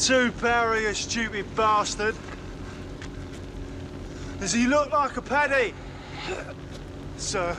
too, Barry, you stupid bastard. Does he look like a paddy? Sir.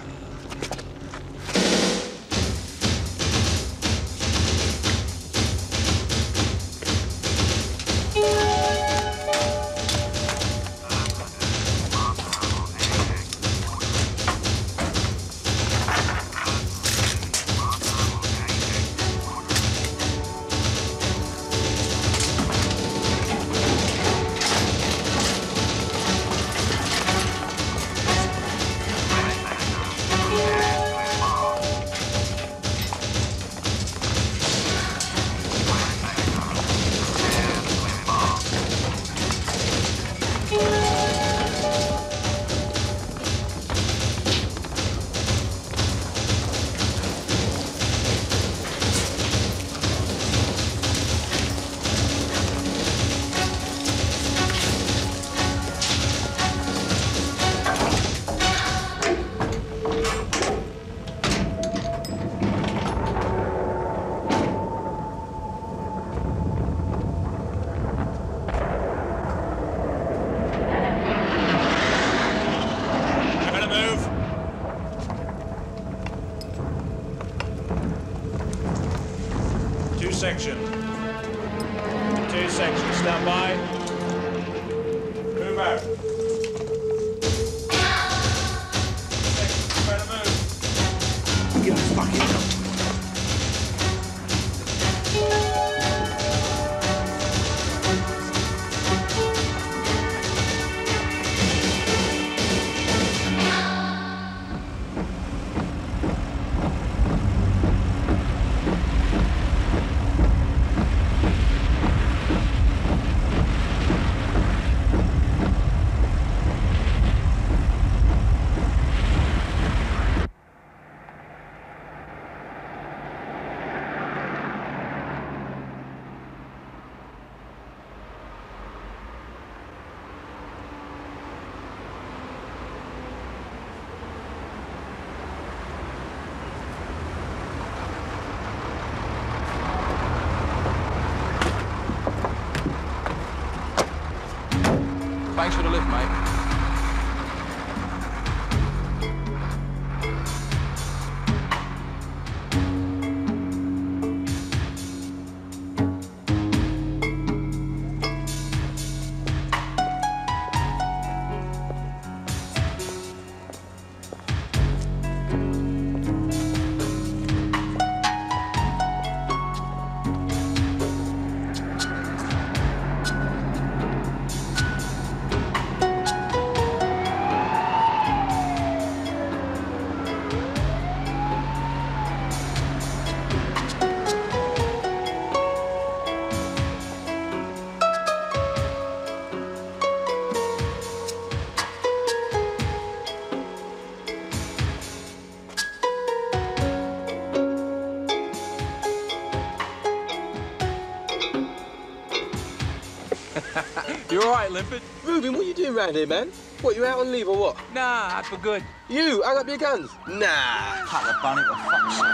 You all right, Limpet? Reuben, what are you doing round here, man? What, you out on leave or what? Nah, out for good. You, hang up your guns. Nah. Cut the bunny for fuck's sake.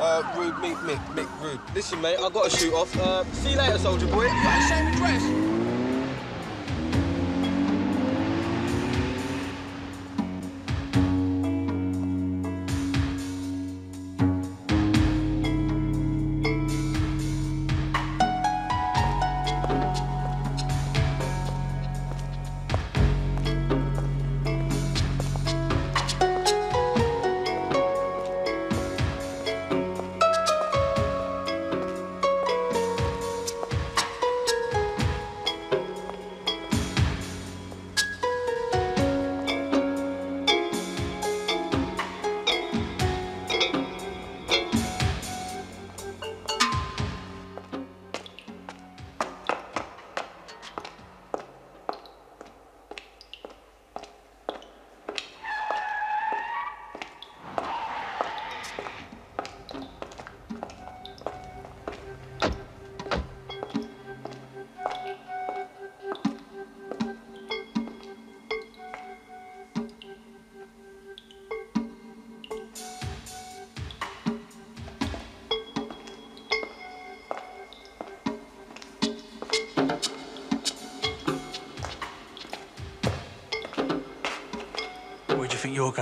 Uh, Rude, Mick, Mick, Mick, Rude. Listen, mate, I've got to shoot off. Uh, see you later, soldier boy. Same address.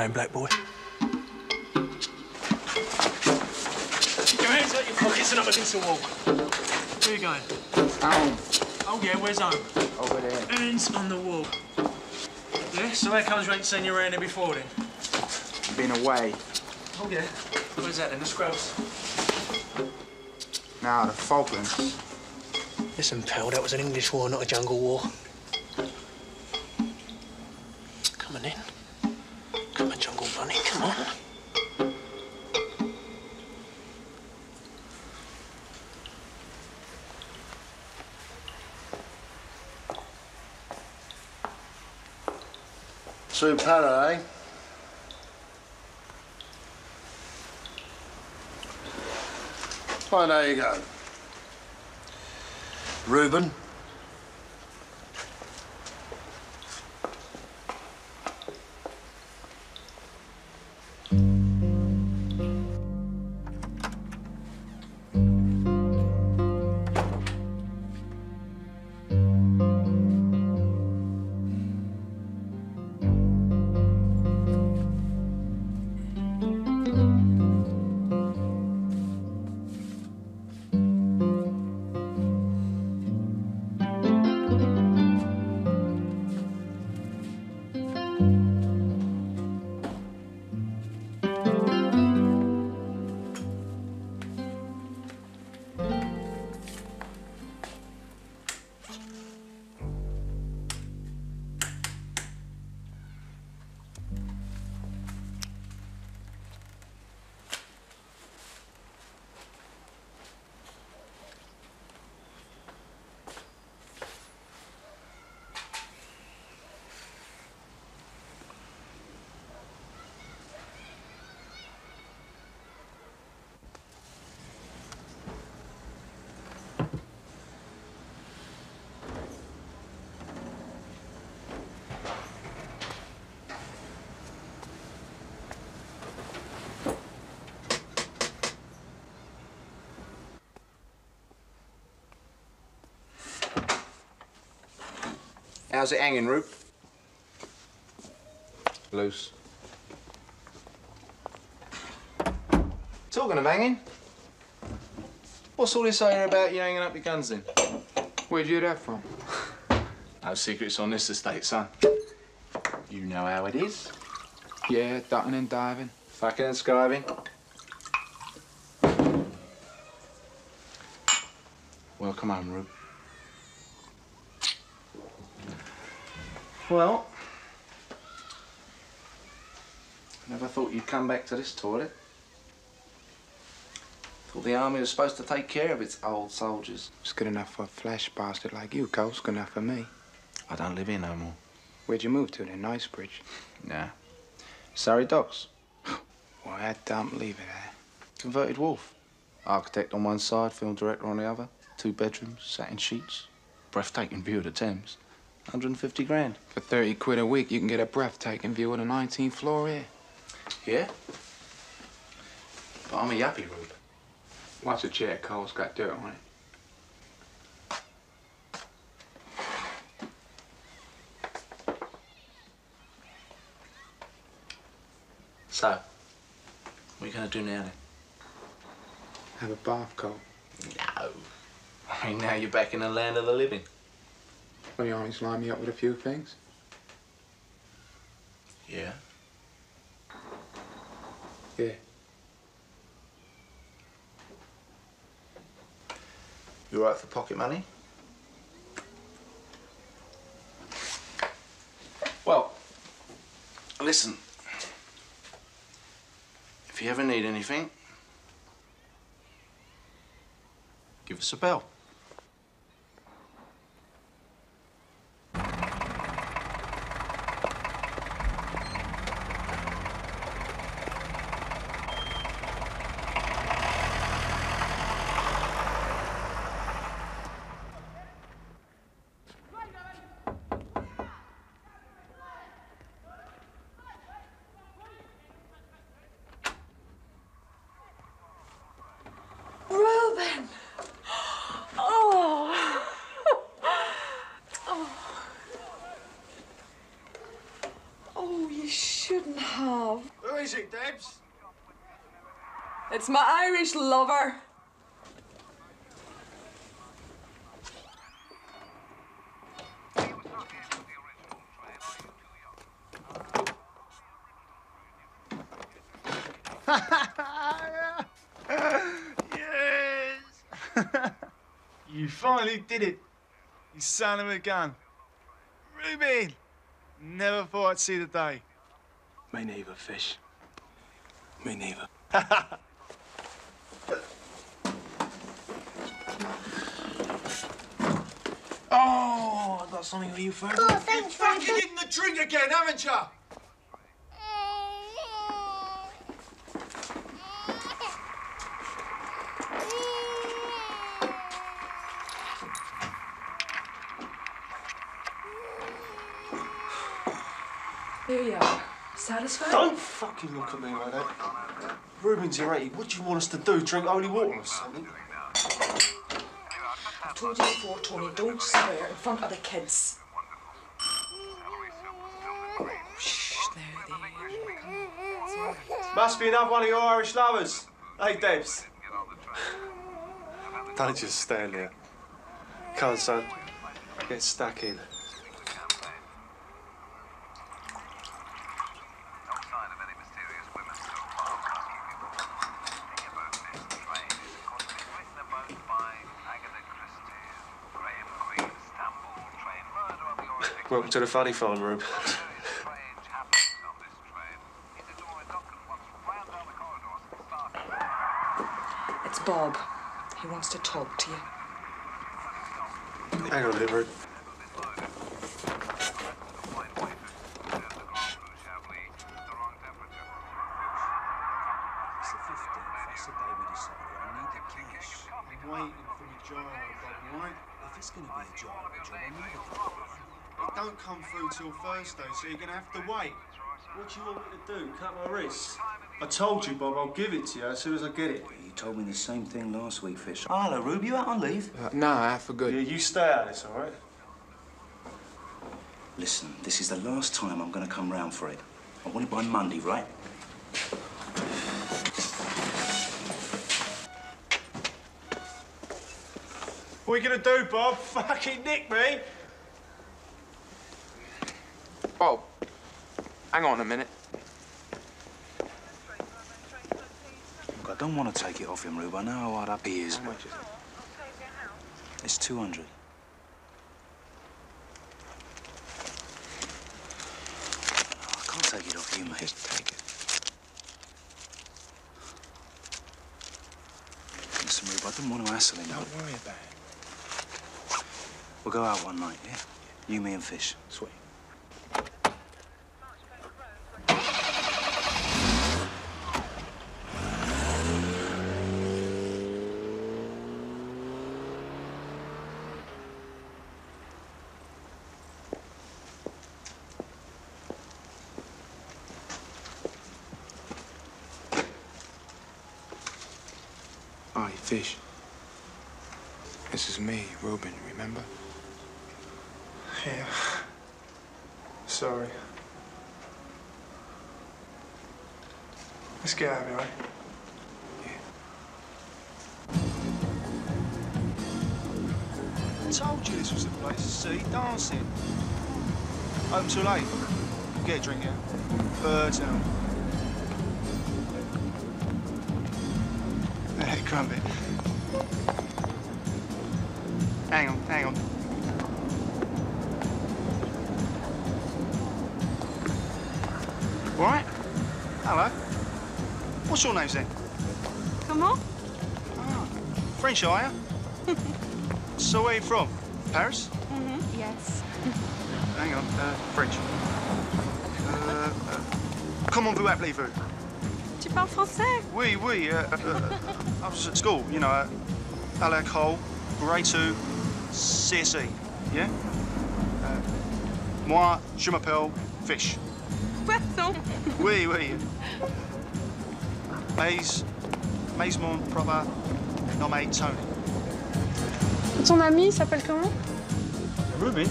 Going, black boy? Keep your hands out your pockets and up against the wall. Where you going? Home. Oh, yeah, where's home? Over there. Hands on the wall. Yeah, so how comes you ain't seen you around here before then? Been away. Oh, yeah. Where's that then? The Scrubs? Now the Falklands. Listen, pal, that was an English war, not a jungle war. Eh? Fine, there you go. Reuben. How's it hanging, Rube? Loose. Talking of hanging, what's all this here about you hanging up your guns then? Where'd you hear that from? No secrets on this estate, son. You know how it is. Yeah, ducking and diving. Fucking and skiving. Welcome home, Rube. Well, never thought you'd come back to this toilet. Thought the army was supposed to take care of its old soldiers. It's good enough for a flash bastard like you, Cole. It's good enough for me. I don't live here no more. Where'd you move to then? Knightsbridge? Nah. Surrey Docks. Well, I don't leave it there. Converted wolf. Architect on one side, film director on the other. Two bedrooms, satin sheets. breathtaking view of the Thames. 150 grand. For 30 quid a week, you can get a breathtaking view of the 19th floor here. Yeah? But I'm a yappy, Rube. Watch the chair, Cole. It's got dirt on it. So, what are you going to do now then? Have a bath, Cole. No. I mean, now you're back in the land of the living. Will you always line me up with a few things? Yeah. Yeah. You all right for pocket money? Well, listen. If you ever need anything, give us a bell. Reuben! Oh! oh! Oh, you shouldn't have. Who is it, Debs? It's my Irish lover. Yes! you finally did it. You son of a gun. Reuben! Never thought I'd see the day. Me neither, Fish. Me neither. oh, I got something for you first. Oh, thanks, Fucking in the drink again, haven't you? There you are. Satisfied? Don't fucking look at me like that. Reuben's your 80. What do you want us to do? Drink holy water or something? I've told you before, Tony, don't swear in front of the kids. Shh, there, there. Come on. It's all right. Must be another one of your Irish lovers. Hey, Debs. Don't just stand there. Come on, son. Get stuck in. Welcome to the funny farm, Rube. It's Bob. He wants to talk to you. Hang on a minute, Rube. It's the 15th. That's the day we decided I need the cash. I'm waiting for the giro, Bob, right? If it's going to be a job, job, I need it. It don't come through till Thursday, so you're gonna have to wait. What do you want me to do? Cut my wrists? I told you, Bob, I'll give it to you as soon as I get it. You told me the same thing last week, Fish. Oh, hello, Rube. You out on leave? Uh, nah, for good. Yeah, you stay out of this, all right? Listen, this is the last time I'm going to come round for it. I want it by Monday, right? What are you gonna do, Bob? Fucking nick me? Bob, hang on a minute. Look, I don't want to take it off him, Rube. I know how hard up he is. How much is it? It's 200. I can't take it off you, mate. Just take it. Listen, Rube, I didn't want to hassle him. Don't worry about it. We'll go out one night, yeah? You, me, and Fish. Sweet. Fish. This is me, Reuben, remember? Yeah. Sorry. Let's get out of here, eh? I told you this was the place to see dancing. Home too late. Get a drink, yeah? Birds and all. Hey, Crumpet. Hang on, hang on. All right? Hello. What's your name, then? Comment? French, are you? so where are you from? Paris? Mm-hmm. Yes. Hang on, uh, French. Uh, uh, comment vous appelez-vous? Tu parles français? Oui, oui. Uh, uh, I was at school, you know, uh, à l'école, grade 2, CSE, yeah? Uh, moi, je m'appelle Fish. Poisson. Oui, oui. Maze, Maze mon proper nommé Tony. Ton ami il s'appelle comment? Ruby?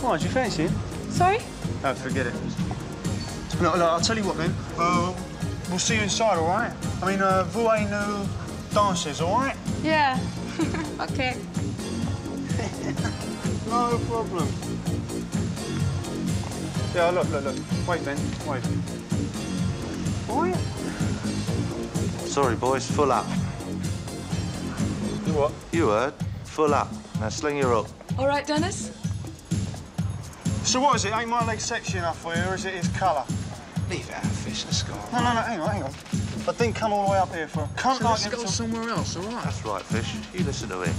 Why, do you fancy him? Sorry? Oh, forget it. No, no, I'll tell you what, then. Uh, we'll see you inside, all right? I mean, uh, vous avez nos dances, all right? Yeah. okay. No problem. Yeah, look, look, look. Wait, Ben, wait. Wait. Sorry, boys, full up. You what? You heard? Full up. Now sling your hook. All right, Dennis? So what is it? Ain't my leg sexy enough for you, or is it his colour? Leave it out, Fish. Let's go. No, no, no, hang on, hang on. I didn't come all the way up here for a cunt So like let's go somewhere else, all right? That's right, Fish. You listen to him.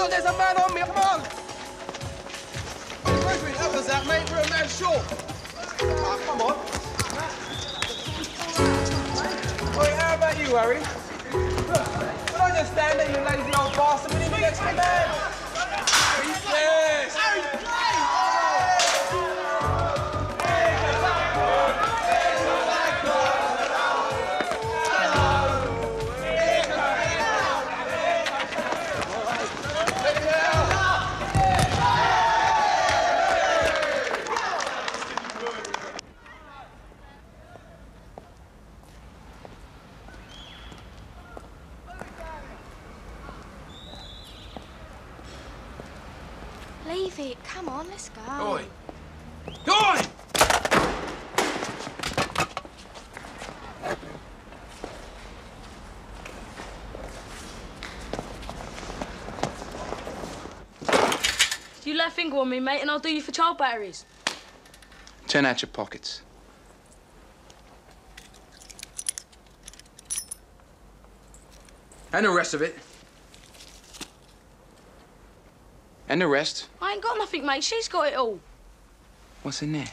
You... Look, there's a man on me, come on! Reuben, that was that, mate. We're a man short. Ah, come on. Oi, how about you, Harry? Look, don't just stand there, you lazy old bastard. Need to get to man. mate, and I'll do you for child batteries. Turn out your pockets. And the rest of it. And the rest? I ain't got nothing, mate. She's got it all. What's in there?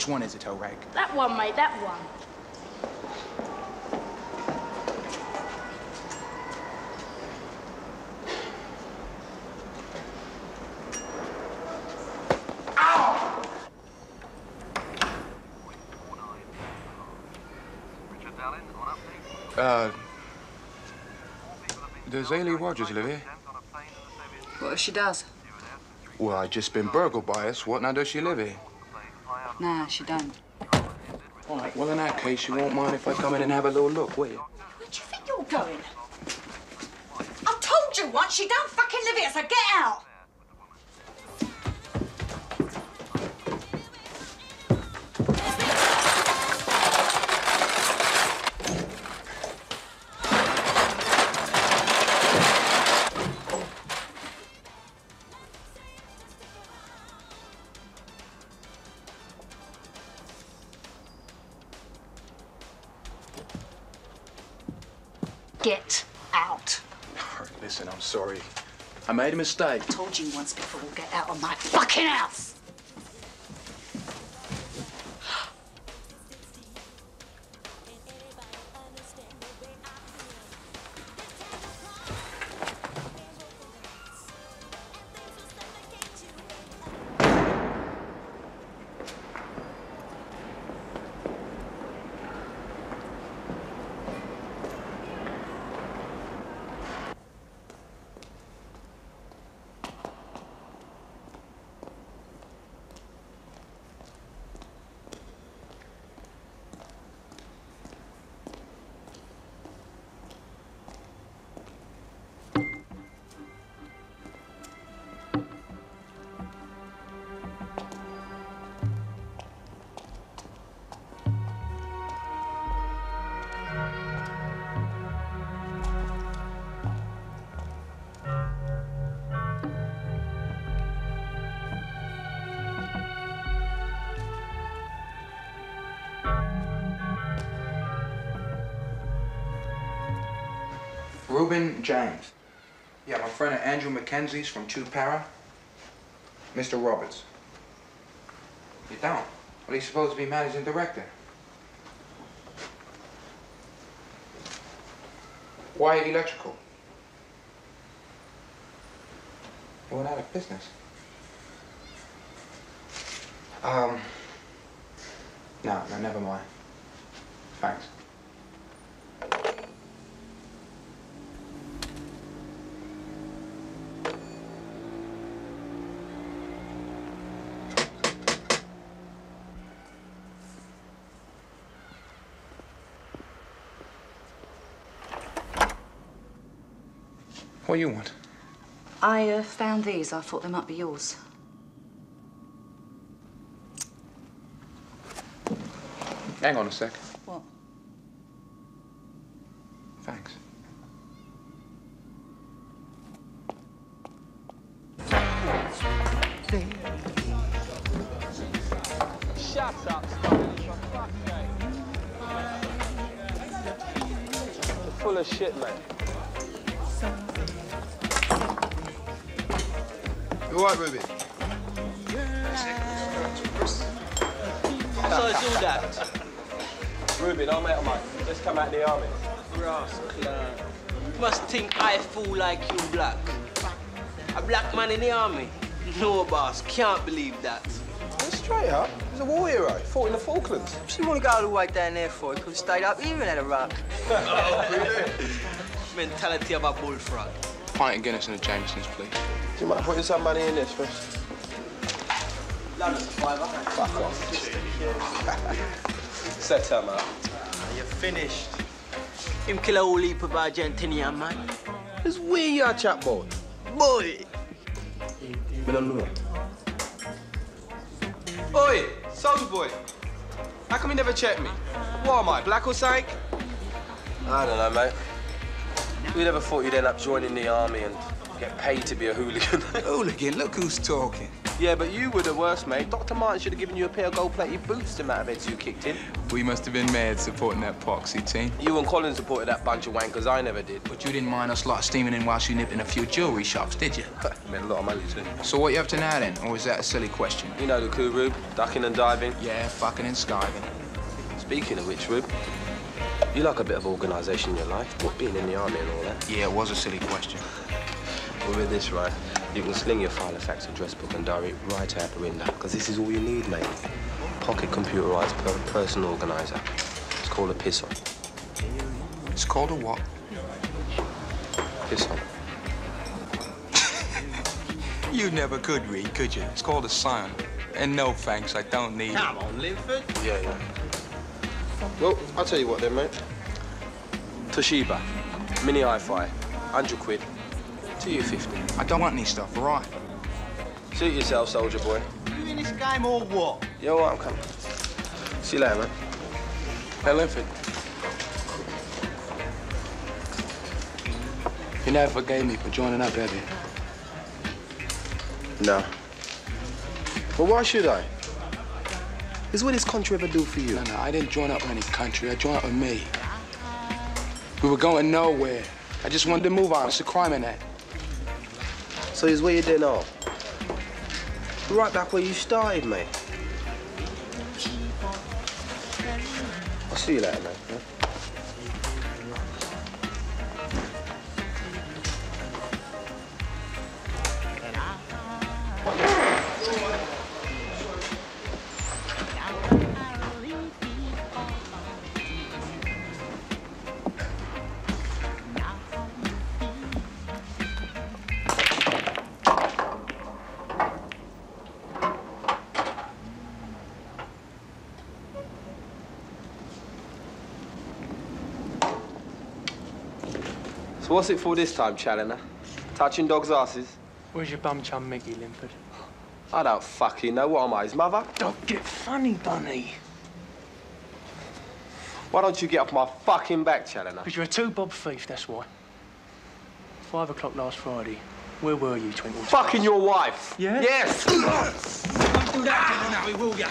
Which one is it, toe rag? That one, mate, that one. Uh. Does Ailey Rogers live here? What if she does? Well, I just been burgled by us. What now does she live here? Nah, she don't. All right, well, in that case, you won't mind if I come in and have a little look, will you? Where do you think you're going? I told you once, she don't fucking live here, so get out! I made a mistake. I told you once before, get out of my fucking house! James. Yeah, my friend Andrew Mackenzie's from Two Para. Mr. Roberts. You don't? Well, he's supposed to be managing director. Why Electrical. They went out of business. Um. No, no, never mind. Thanks. What do you want? I uh, found these. I thought they might be yours. Hang on a sec. Fool like you black. A black man in the army? No, boss. Can't believe that. Straight up, he's a war hero. Fought in the Falklands. What you want to go all the way down there for? He could have stayed up even at a oh, rock. Mentality of a bullfrog. Pint of Guinness and a Jameson's, please. Do you mind putting some money in this first? London's a fiver. Fuck off. Set him up. Ah, you finished. Him kill a whole heap of Argentinian, man. It's where you are chat about. Boy! Me don't know. Oi, Soldier Boy. How come you never checked me? What am I, black or something? I don't know, mate. We never thought you'd end up joining the army and get paid to be a hooligan. Hooligan, look who's talking. Yeah, but you were the worst, mate. Dr. Martens should have given you a pair of gold-plated boots the amount of heads you kicked in. We must have been mad supporting that poxy team. You and Colin supported that bunch of wankers. I never did. But you didn't mind us lot steaming in whilst you nipped in a few jewelry shops, did you? Made a lot of money, too. So what you up to now then? Or is that a silly question? You know the coup, Rube. Ducking and diving. Yeah, fucking and skiving. Speaking of which, Rube, you like a bit of organisation in your life, what, being in the army and all that. Yeah, it was a silly question. Well, with this, right, you can sling your Filofax address book and diary right out the window, because this is all you need, mate. Pocket computerised per person organiser. It's called a piss on. It's called a what? Piss on. You never could read, could you? It's called a Psion. And no thanks, I don't need Come on, Linford. Yeah, yeah. Well, I'll tell you what then, mate. Toshiba, mini hi-fi, 100 quid, to you 50. I don't want any stuff, all right? Suit yourself, soldier boy. You in this game or what? Yo, what, I'm coming. See you later, man. Hey, Linford. You never forgave me for joining up, have you? No. But why should I? Is what this country ever do for you? No, no, I didn't join up with any country. I joined up with me. We were going nowhere. I just wanted to move on. It's a crime in that. So he's where you're doing now. Right back where you started, mate. I'll see you later, man. yeah? So what's it for this time, Challoner? Touching dogs' asses? Where's your bum chum Mickey, Linford? I don't fucking know. What am I, his mother? Don't get funny, Bunny. Why don't you get off my fucking back, Challoner? Because you're a two-bob thief, that's why. Five o'clock last Friday. Where were you, Twinkle? Fucking your wife. Yeah? Yes. Don't do that her will ya?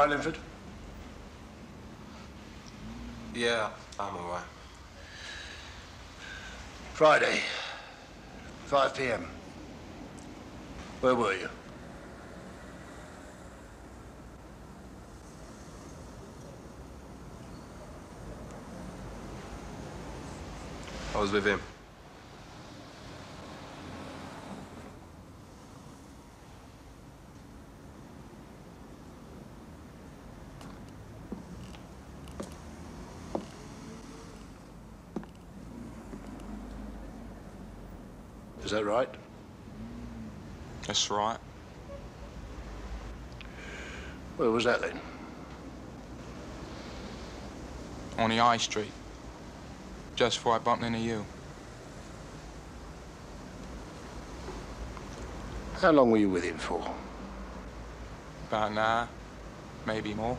Right, Linford? Yeah, I'm all right. Friday, 5 p.m. Where were you? I was with him. Is that right? That's right. Where was that then? On the High Street. Just before I bumped into you. How long were you with him for? About an hour, maybe more.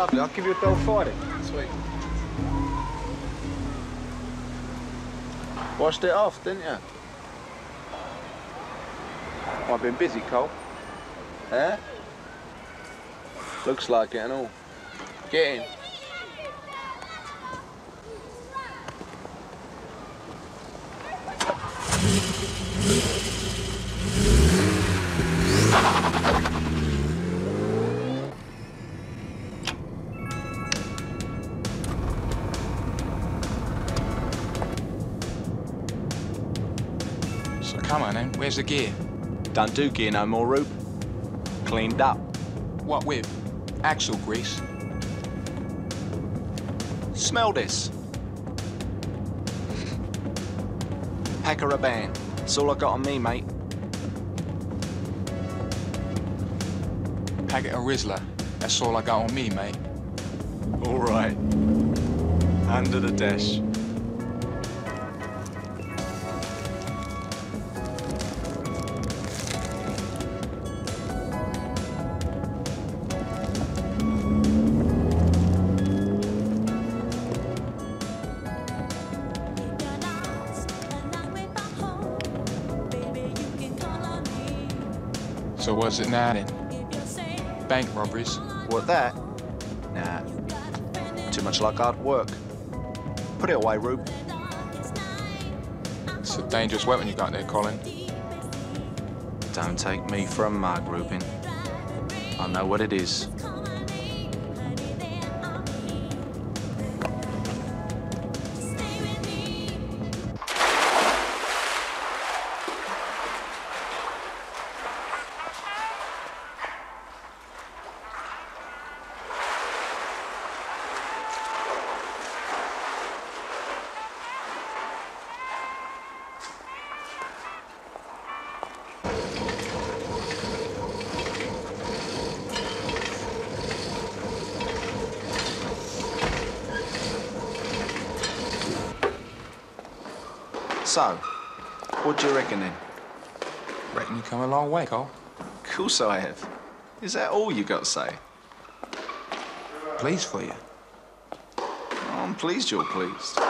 Lovely. I'll give you a bell Friday. Sweet. Washed it off, didn't you? I've been busy, Cole. Eh? Looks like it and all. Get in. Where's the gear? Don't do gear no more, Rube. Cleaned up. What with? Axle grease? Smell this. Pack a band. That's all I got on me, mate. Packet of Rizla. That's all I got on me, mate. All right. Under the dash. It now then? Bank robberies? What, that? Nah. Too much like hard work. Put it away, Rube. It's a dangerous weapon you got there, Colin. Don't take me for a mug, Reuben. I know what it is. What do you reckon then? Reckon you come a long way, Cole. Of course I have. Is that all you got to say? Pleased for you. I'm pleased you're pleased.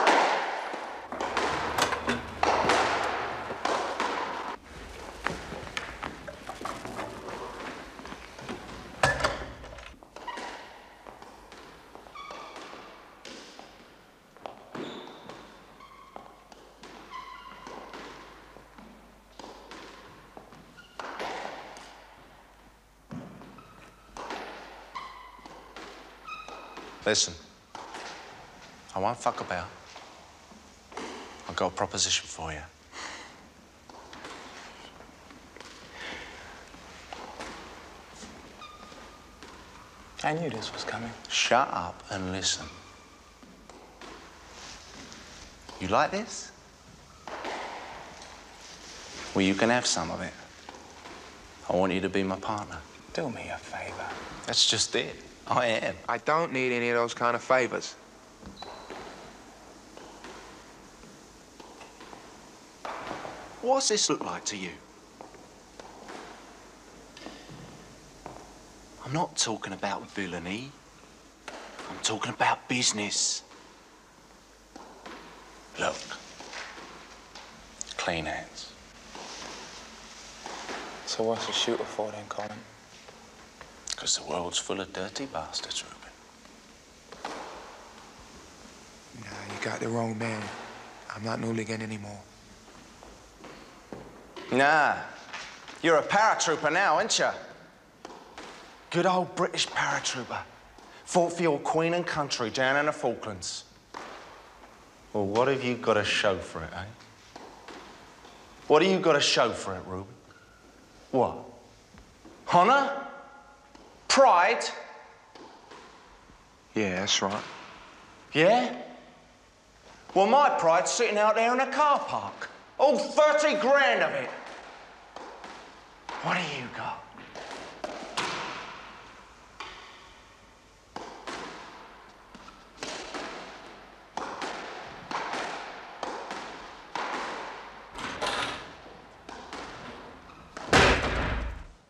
Listen, I won't fuck about. I've got a proposition for you. I knew this was coming. Shut up and listen. You like this? Well, you can have some of it. I want you to be my partner. Do me a favor. That's just it. Oh, I am. I don't need any of those kind of favors. What's this look like to you? I'm not talking about villainy. I'm talking about business. Look. Clean hands. So what's the shooter for then, Colin? Because the world's full of dirty bastards, Reuben. Nah, you got the wrong man. I'm not Nooligan anymore. Nah. You're a paratrooper now, ain't you? Good old British paratrooper. Fought for your queen and country down in the Falklands. Well, what have you got to show for it, eh? What have you got to show for it, Reuben? What? Honor? Pride? Yeah, that's right. Yeah? Well, my pride's sitting out there in a car park. All 30 grand of it. What do you got?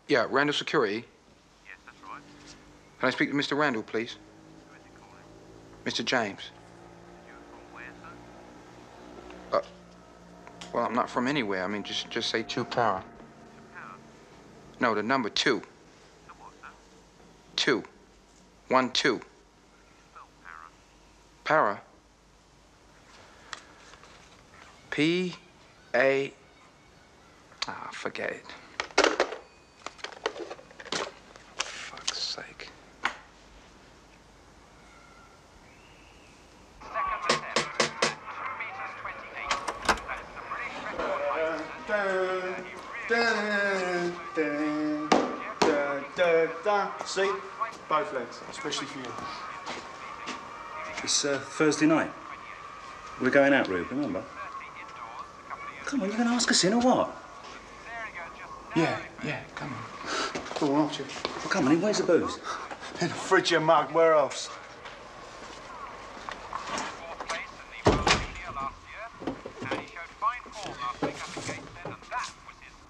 Yeah, Randall Security? Yes, that's right. Can I speak to Mr. Randall, please? Mr. James. Uh, well, I'm not from anywhere. I mean, just just say two power. No, the number two. Two. One, two. Para. P A. Ah, forget it. See? Both legs, especially for you. It's uh, Thursday night. We're going out, Rube, remember? Come on, you're going to ask us in or what? Yeah, yeah, come on. Go on, Archie. Well, come on in, where's the booze? In the fridge, you mug. Where else?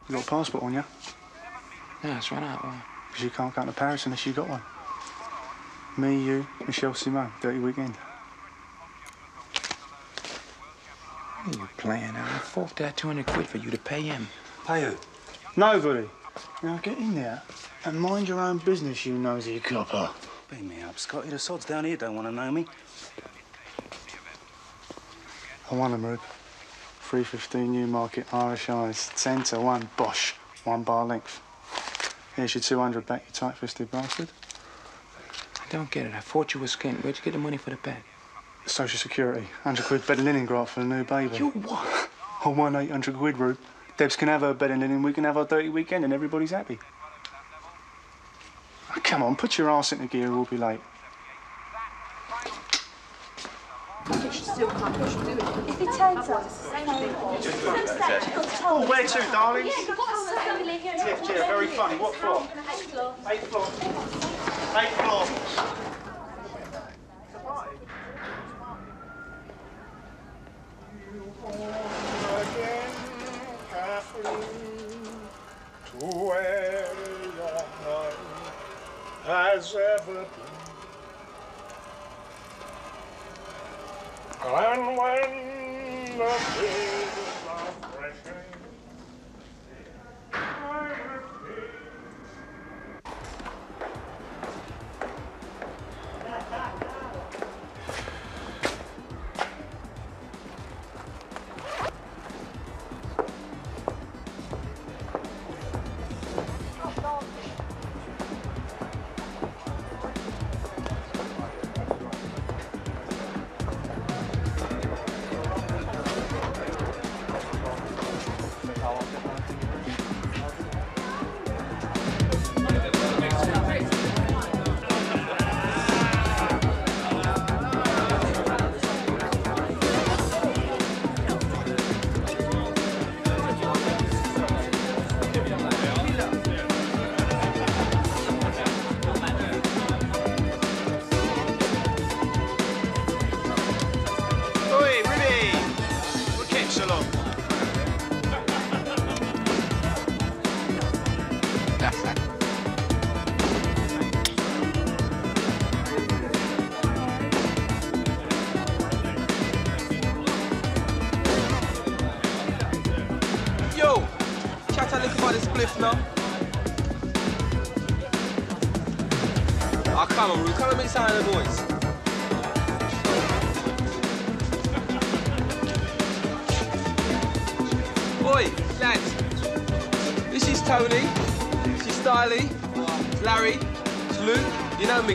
You got a passport on you? Yeah, it's run out. Why? Because you can't go to Paris unless you got one. Me, you, Michelle Simone, dirty weekend. What are you playing now? I forked out 200 quid for you to pay him. Pay who? Nobody. Now get in there and mind your own business, you nosy copper. Beat me up, Scotty. The sods down here don't want to know me. I won them, Rube. 315 Newmarket, Irish Eyes. Centre, one, Bosch. One bar length. Here's your 200 back, you tight-fisted bastard. I don't get it. I thought you were skint. Where'd you get the money for the bed? Social Security. 100 quid bed and linen grant for the new baby. You what? I won 800 quid, Rube. Debs can have her bed and linen, we can have our dirty weekend and everybody's happy. Oh, come on, put your arse into gear, we'll be late. If he turns up, Oh, where to, darlings? Yeah, Yeah, yeah, very funny. What floor? Eighth floor. Eighth floor. to where your heart has ever. been. And when the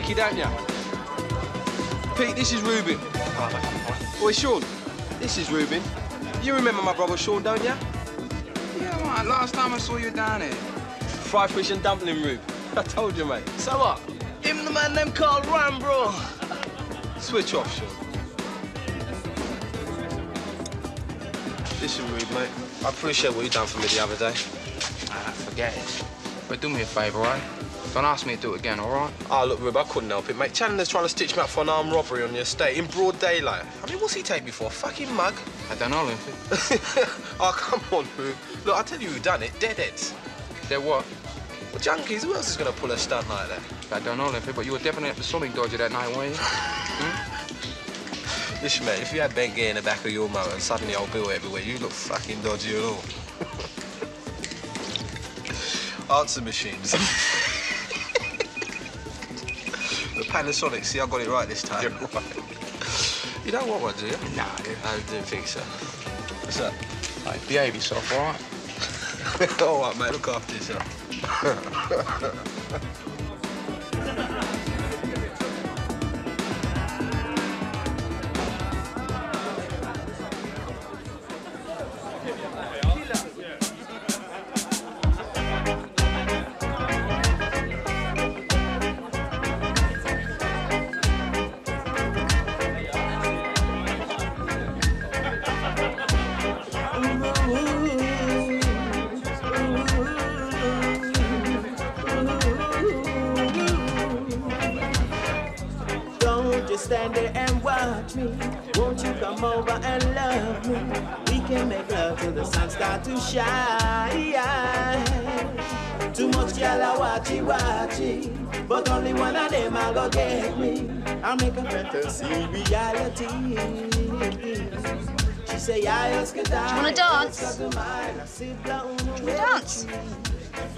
You don't you? Pete, this is Reuben. Oi, Sean. This is Reuben. You remember my brother Sean, don't you? Yeah, man. Last time I saw you down here. Fried fish and dumpling, Rube. I told you, mate. So what? Him the man them called Ram, bro. Switch off, Sean. Listen, Rube, mate. I appreciate what you done for me the other day. Ah, forget it. But do me a favour, right? Don't ask me to do it again, all right? Oh, look, Rube, I couldn't help it, mate. Chandler's trying to stitch me up for an armed robbery on the estate in broad daylight. I mean, what's he take me for? A fucking mug? I don't know, Linford. oh, come on, Rube. Look, I'll tell you who done it. Deadheads. They're what? Well, junkies. Who else is going to pull a stunt like that? I don't know, Linford, but you were definitely at the swimming dodger that night, weren't you? Listen, mate, if you had Ben Gay in the back of your motor and suddenly old Bill everywhere, you look fucking dodgy at all. Answer machines. Panasonic, see, I got it right this time. you don't want one, do you? Nah, I didn't think so. What's up? Hey, behave yourself, all right? all right, mate, look after yourself. I'll make a fantasy reality. She say I ask her Do you wanna dance? Do you wanna dance?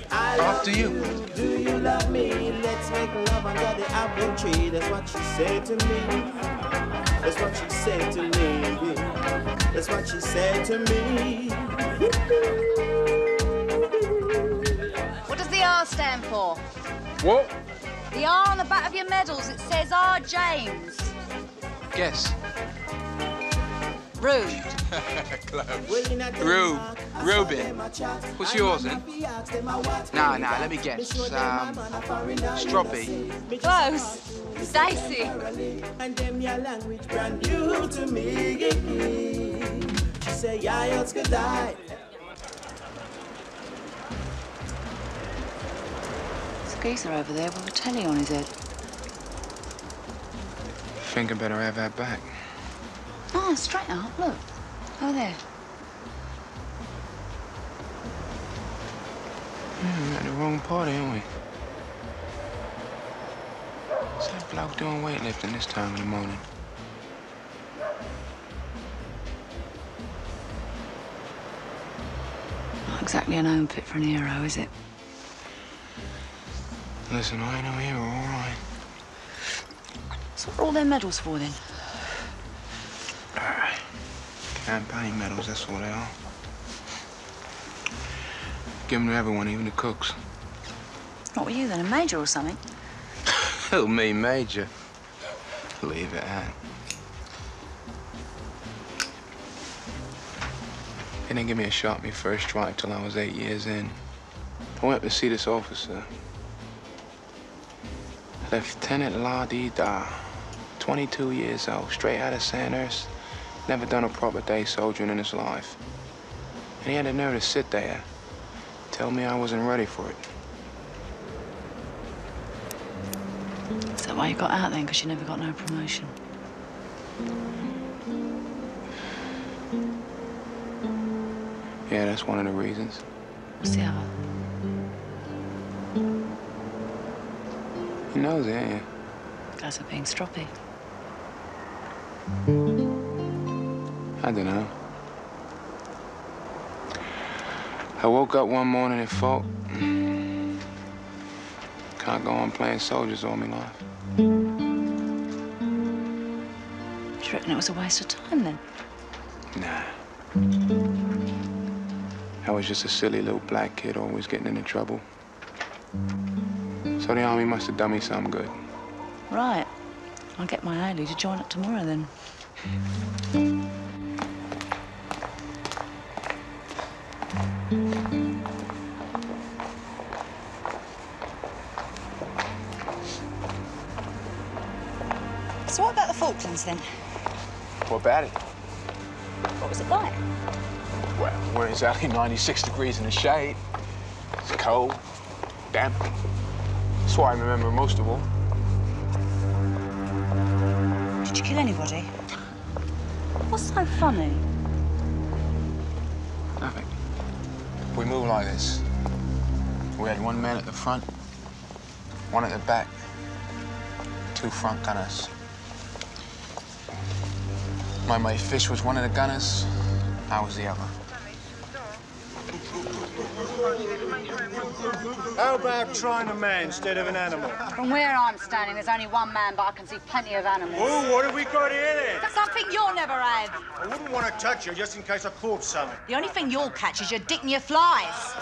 After you. Do you love me? Let's make love under the apple tree. That's what she said to me. That's what she said to me. That's what she said to me. What does the R stand for? What? The R on the back of your medals, it says R. James. Guess. Rude. Rube. Reuben. What's yours, then? Nah, nah, let me guess. Um, Stroppy. Close. Stacy. And them your language brand new to me. She say, yeah, it's good geezer over there with a telly on his head. Think I better have that back. Oh, straight up, look. Over there. Hmm, we're at the wrong party, aren't we? What's that bloke doing weightlifting this time in the morning? Not exactly an home fit for an hero, is it? Listen, I know you're all right. So what are all their medals for, then? Uh, campaign medals, that's all they are. Give them to everyone, even the cooks. What were you, then? A major or something? Little me, Major. Leave it at. They didn't give me a shot at me first try till I was eight years in. I went to see this officer. Lieutenant La Di Da, 22 years old, straight out of Sandhurst. Never done a proper day soldiering in his life. And he had the nerve to sit there, tell me I wasn't ready for it. Is that why you got out then? Because you never got no promotion? Yeah, that's one of the reasons. What's the other? He knows it, ain't you? Guys are being stroppy. I don't know. I woke up one morning and thought, can't Can't go on playing soldiers all my life. Do you reckon it was a waste of time then? Nah. I was just a silly little black kid always getting into trouble. So the army must have done me some good. Right. I'll get my Ailey to join up tomorrow then. So what about the Falklands then? What about it? What was it like? Well, we're exactly 96 degrees in the shade. It's cold, damp. What I remember most of all. Did you kill anybody? What's so funny? Nothing. We move like this. We had one man at the front, one at the back, two front gunners. My mate Fish was one of the gunners. I was the other. How about trying a man instead of an animal? From where I'm standing, there's only one man, but I can see plenty of animals. Oh, what have we got here then? That's something you'll never have. I wouldn't want to touch you just in case I caught something. The only thing you'll catch is your dick and your flies.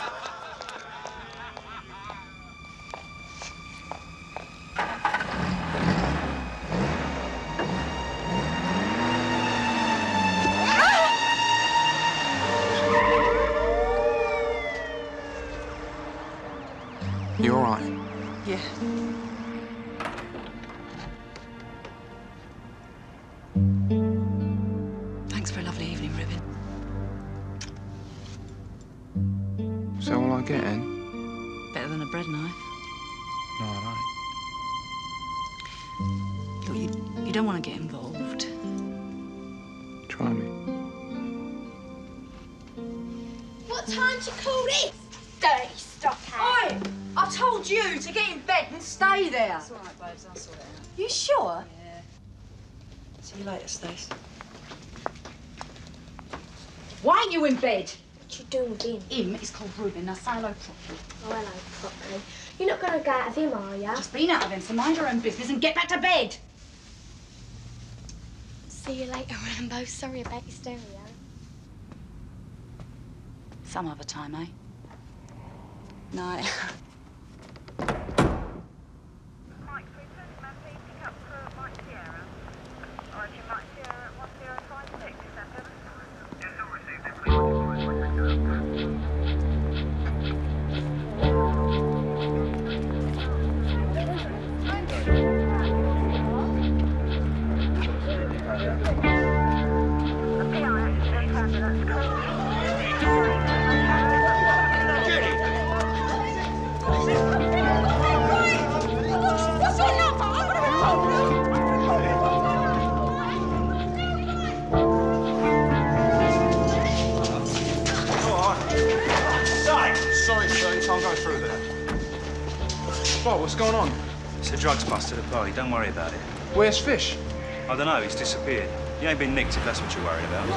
Called Reuben. Now hello properly. Oh, hello, properly. You're not going to go out of him, are you? Just been out of him, so mind your own business and get back to bed. See you later, Rambo. Sorry about your stereo. Some other time, eh? Night. Where's Fish? I don't know. He's disappeared. He ain't been nicked if that's what you're worried about.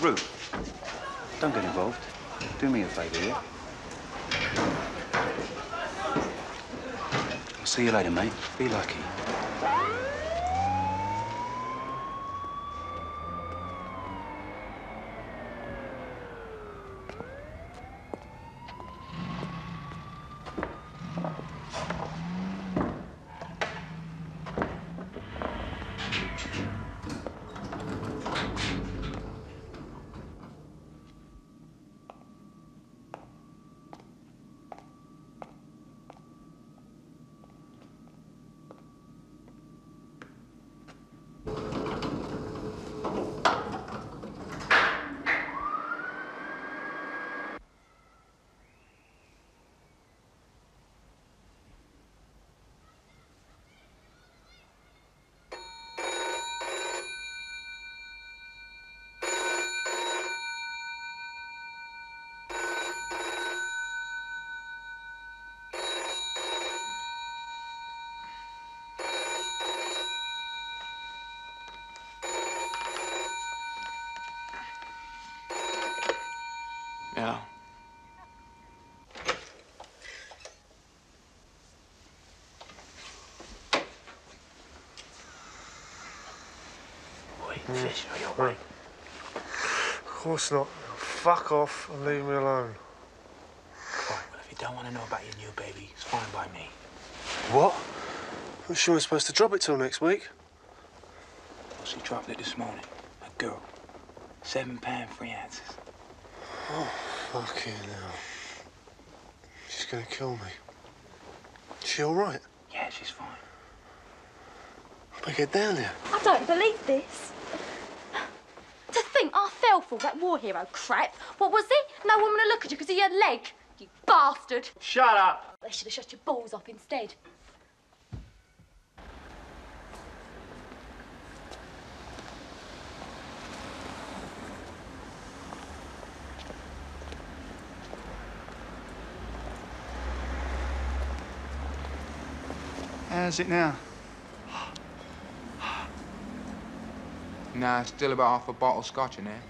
Rube, don't get involved. Do me a favour, yeah? I'll see you later, mate. Be lucky. Fish, are you awake? Of course not. Fuck off and leave me alone. Well, if you don't want to know about your new baby, it's fine by me. What? I'm sure we're supposed to drop it till next week. Well, she dropped it this morning. A girl. Seven pound three ounces. Oh, fucking hell. She's gonna kill me. Is she all right? Yeah, she's fine. I get down there. I don't believe this. To think I fell for that war hero crap. What was it? No woman to look at you because of your leg. You bastard. Shut up. They should have shut your balls off instead. How's it now? Nah, still about half a bottle scotch in there.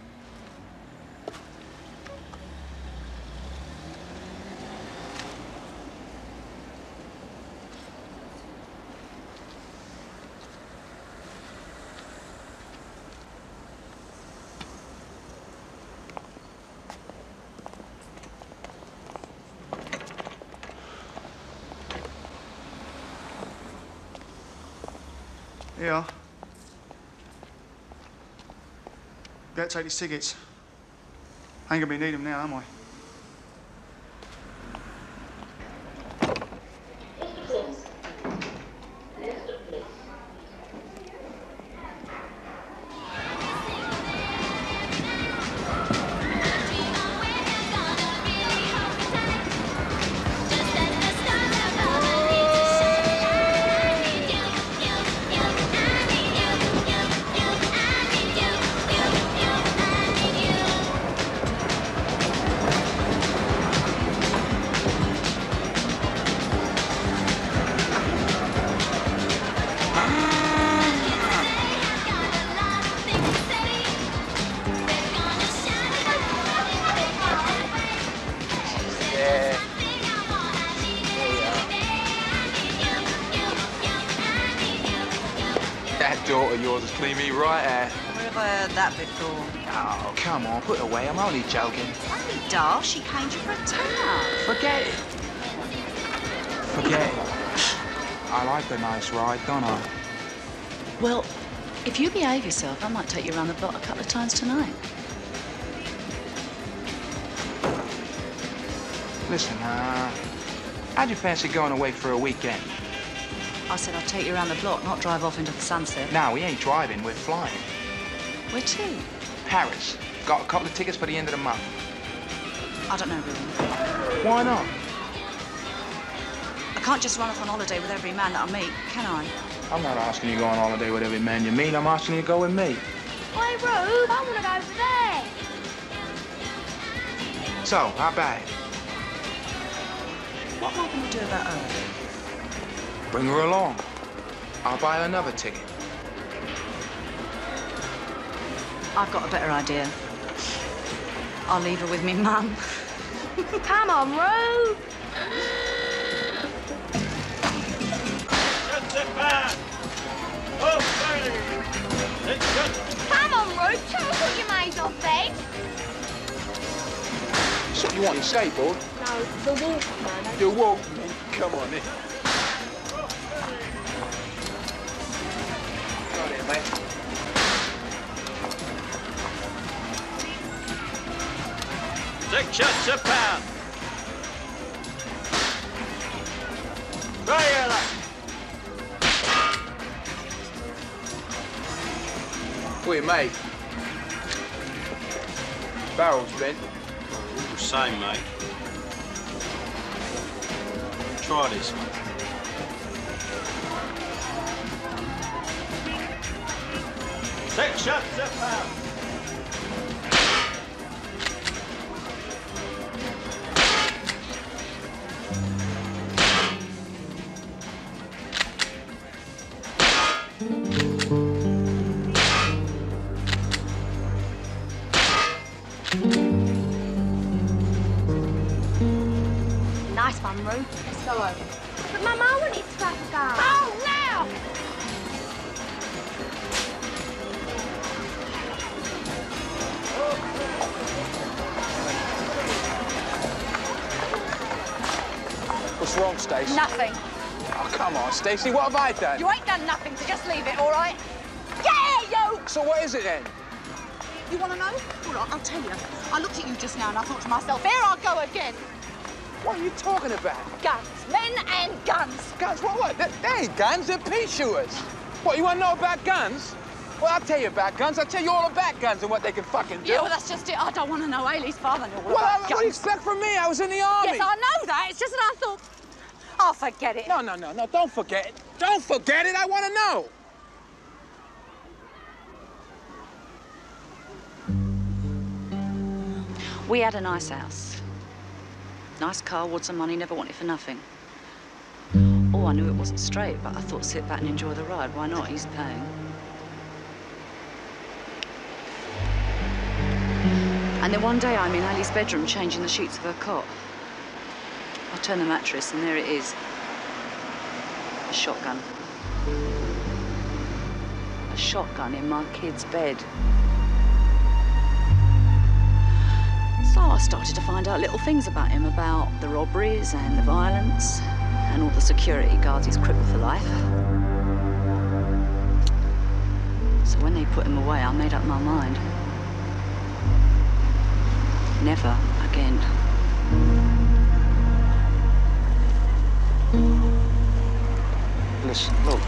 Yeah. Better take these tickets. I ain't gonna be needing them now, am I? Only joking. Be daft. She caned you for a tenner. Forget it. Forget it. I like a nice ride, don't I? Well, if you behave yourself, I might take you around the block a couple of times tonight. Listen, uh, how'd you fancy going away for a weekend? I said I'd take you around the block, not drive off into the sunset. Now, we ain't driving, we're flying. Where to? Paris. Got a couple of tickets for the end of the month. I don't know, Reuben. Why not? I can't just run off on holiday with every man that I meet, can I? I'm not asking you to go on holiday with every man you meet. I'm asking you to go with me. Hey, Rube, I want to go over there. So, how bad? What am I going to do about her? Bring her along. I'll buy her another ticket. I've got a better idea. I'll leave her with me mum. Come on, Rube. Come on, Rube. Tell us what you made of then. So you want to say, boy? No, the Wolfman. The Walkman. Come on in. Got it, mate. Six shots a pound. Right here, lad. Wait, mate. Barrel's bent. Same, mate. Try this. Six shots a pound. Stacey, what have I done? You ain't done nothing, so just leave it, all right? Yeah, you! So what is it then? You want to know? All right, I'll tell you. I looked at you just now and I thought to myself, here I go again. What are you talking about? Guns. Men and guns. Guns? What, what? They, they ain't guns, they're pea shooters. What, you want to know about guns? Well, I'll tell you about guns. I'll tell you all about guns and what they can fucking do. Yeah, well, that's just it. I don't want to know Ailey's father knew all Well, about I- guns. what do you expect from me? I was in the army. Yes, I know that. It's just that I thought, oh, forget it. No, no, no, no, don't forget it. Don't forget it. I want to know. We had a nice house. Nice car, wad some money, never wanted for nothing. Oh, I knew it wasn't straight, but I thought sit back and enjoy the ride. Why not? He's paying. And then one day I'm in Ali's bedroom changing the sheets of her cot. I turn the mattress and there it is. A shotgun. A shotgun in my kid's bed. So I started to find out little things about him, about the robberies and the violence and all the security guards he's crippled for life. So when they put him away, I made up my mind. Never again. Listen, look.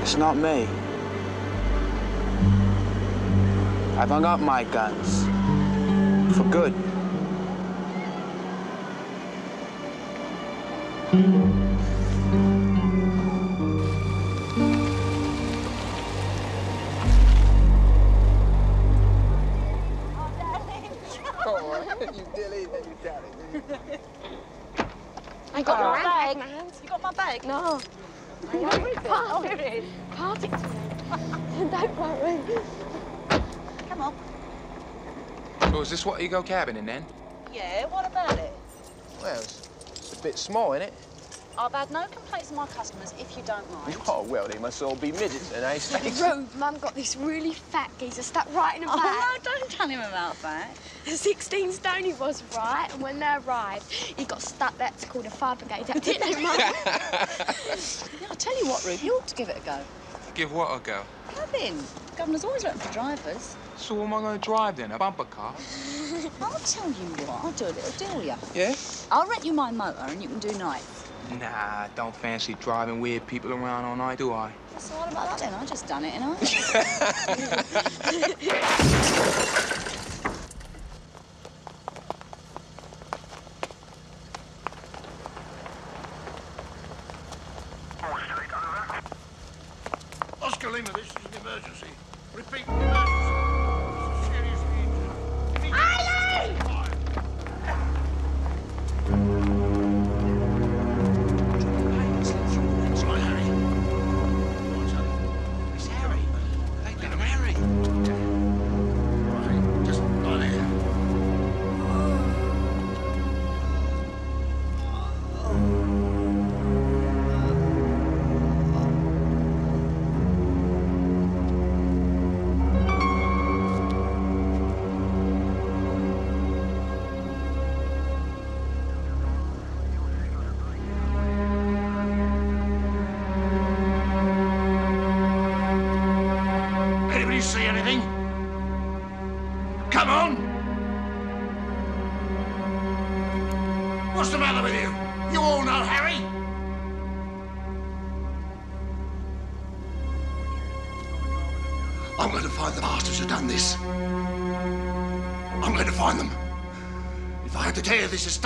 It's not me. I've hung up my guns. For good. You dilly, you daddy. I got oh. your bag. You got my bag? No. Where is it? Oh, here it is. Pass it to me. Don't worry. Come on. So is this what you go cabining then? Yeah, what about it? Well, it's, it's a bit small, isn't it? I've had no complaints from my customers, if you don't mind. Oh, well, they must all be midgets then, eh, Stacey? Rube, Mum got this really fat geezer stuck right in the Oh, no, don't tell him about that. 16 stone he was, right? And when they arrived, he got stuck. That's called a fire brigade. That didn't he, Mum? Yeah, I'll tell you what, Ruth, you ought to give it a go. Give what a go? Cabin. Governor's always looking for drivers. So what am I going to drive then? A bumper car? I'll tell you what, I'll do a little deal, yeah. Yeah? I'll rent you my motor and you can do nights. Nah, don't fancy driving weird people around all night, do I? So what about that then? I just done it, you know?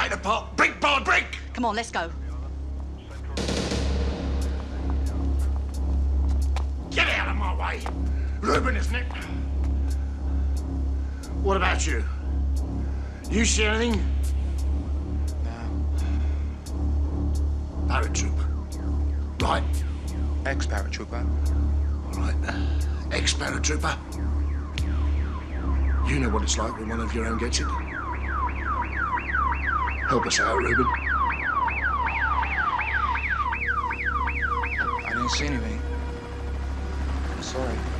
tear this estate brick by brick, Come on, let's go. get out of my way. Reuben, isn't it? What about you? You see anything? No. Paratrooper. Right. Ex-paratrooper. All right. Ex-paratrooper. You know what it's like when one of your own gets it. Help us out, Reuben. I didn't see anything. I'm sorry.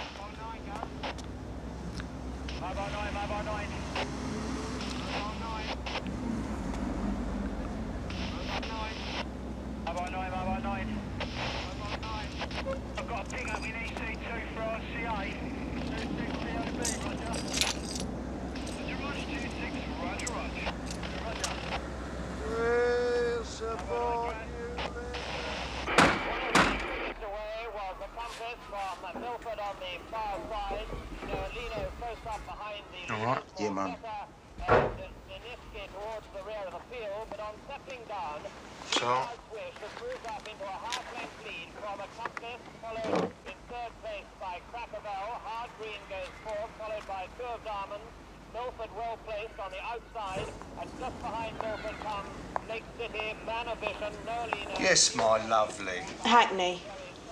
my lovely. Hackney.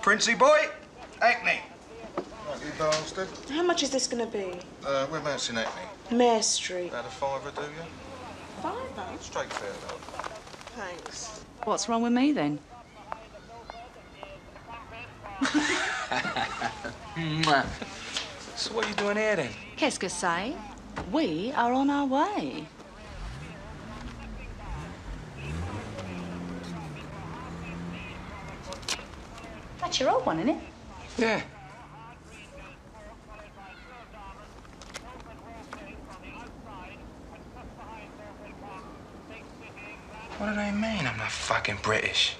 Princey boy, Hackney. You bastard. How much is this going to be? Uh, whereabouts in Hackney? Mare Street. About a fiver, do you? Fiver? Straight fare, though. Thanks. What's wrong with me then? so what are you doing here then? Qu'est-ce que c'est? We are on our way. Your old one, isn't it? Yeah. What do they mean I'm not fucking British?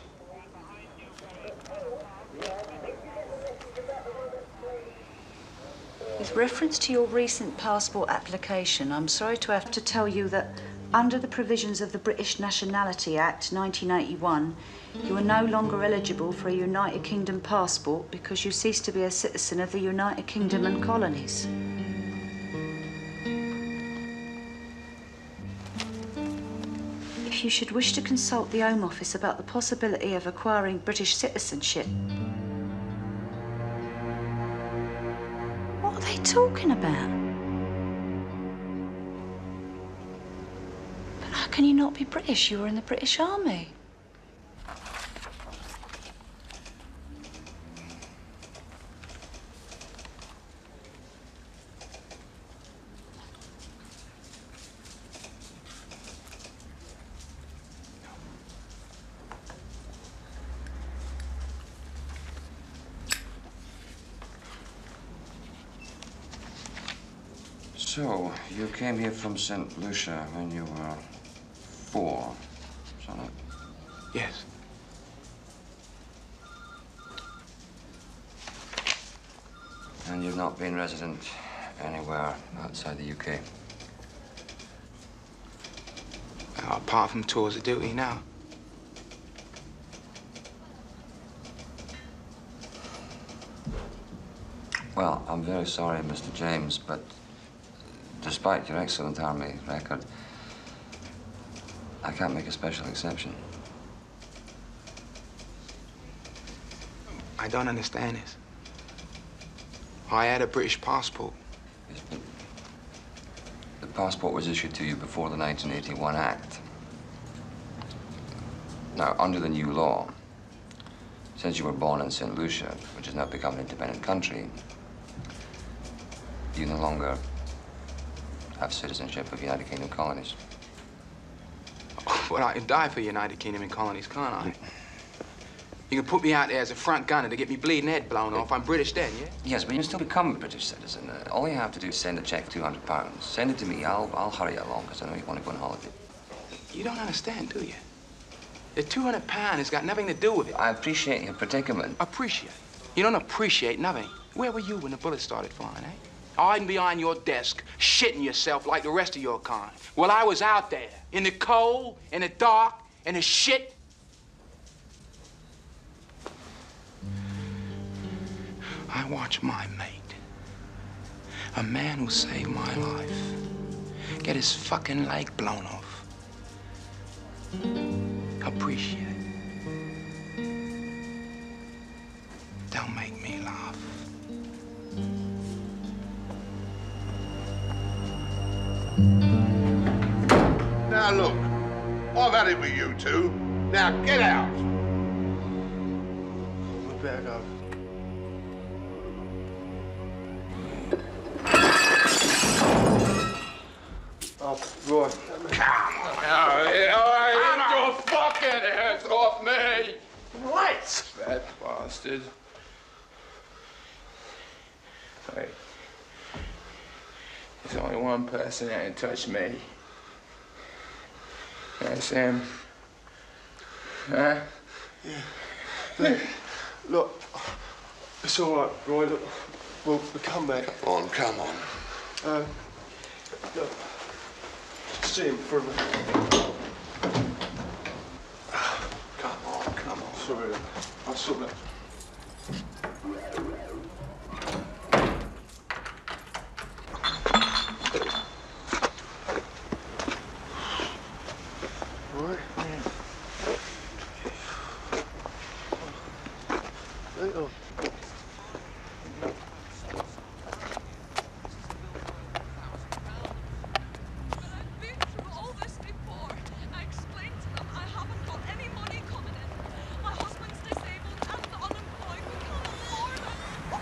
With reference to your recent passport application, I'm sorry to have to tell you that under the provisions of the British Nationality Act 1981, you are no longer eligible for a United Kingdom passport because you cease to be a citizen of the United Kingdom and colonies. If you should wish to consult the Home Office about the possibility of acquiring British citizenship, what are they talking about? Can you not be British? You were in the British Army. So, you came here from St. Lucia when you were four, something like Yes. And you've not been resident anywhere outside the UK? Uh, apart from tours of duty now. Well, I'm very sorry, Mr. James, but despite your excellent army record, I can't make a special exception. I don't understand this. I had a British passport. The passport was issued to you before the 1981 Act. Now, under the new law, since you were born in St. Lucia, which has now become an independent country, you no longer have citizenship of the United Kingdom colonies. Well, I can die for the United Kingdom and colonies, can't I? You can put me out there as a front gunner to get me bleeding head blown off. I'm British then, yeah? Yes, but you can still become a British citizen. Uh, all you have to do is send a check for 200 pounds. Send it to me. I'll, I'll hurry along because I know you want to go on holiday. You don't understand, do you? The 200 pound has got nothing to do with it. I appreciate your predicament. Appreciate? You don't appreciate nothing. Where were you when the bullets started flying, eh? Hiding behind your desk, shitting yourself like the rest of your kind. Well, I was out there, in the cold, in the dark, in the shit. I watched my mate, a man who saved my life, get his fucking leg blown off. Appreciate. Now look, I've had it with you two. Now get out. We better go. Oh, Roy. Get your fucking hands off me! What? Fat bastard. Hey. There's only one person that can touch me. That's him. Huh? Look, look, it's all right, Roy. Look, we'll, we'll come back. Come on, come on. Uh, look, see him for a minute. Come on, come on. Sorry, I'll sort that. Right. Right on.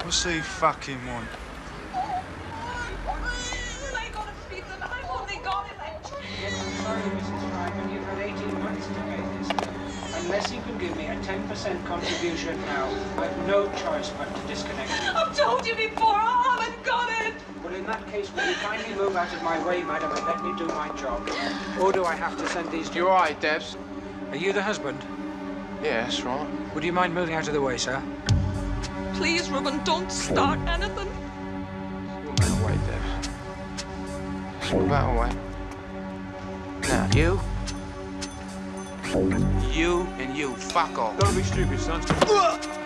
What's he fucking want? Sorry, Mrs. Fryman, you've had 18 months to pay this. Unless you can give me a 10% contribution now, I've no choice but to disconnect you. I've told you before, I haven't got it. Well, in that case, will you kindly move out of my way, madam, and let me do my job? Or do I have to send these... You're all right, Debs? Are you the husband? Yes, right. Would you mind moving out of the way, sir? Please, Reuben, don't start anything. Move that away, Debs. Move that away. Now, you. You and you, fuck off. Don't be stupid, son.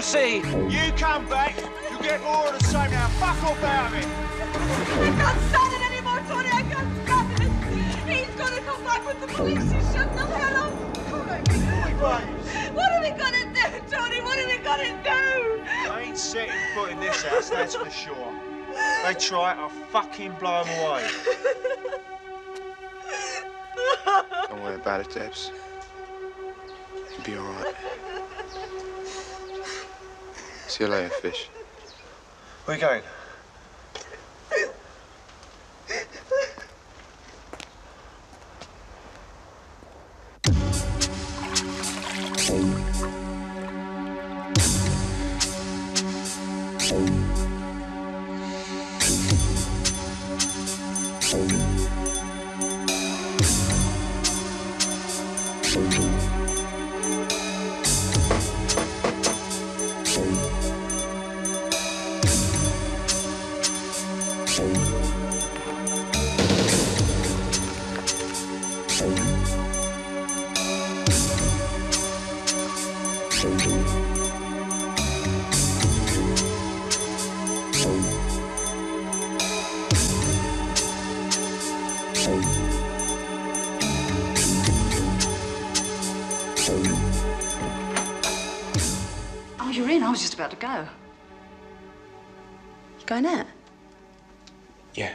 You'll see. You come back, you get more of the same now. Fuck off out of it. I can't stand it anymore, Tony. I can't stand it. He's gonna come back with the police. He shouldn't have held on. What are we gonna do, Tony? What are we gonna do? I ain't setting foot in this house, that's for sure. They try I'll fucking blow them away. Don't worry about it, Debs. You'll be all right. See you later, fish. Where are you going? Out? Yeah.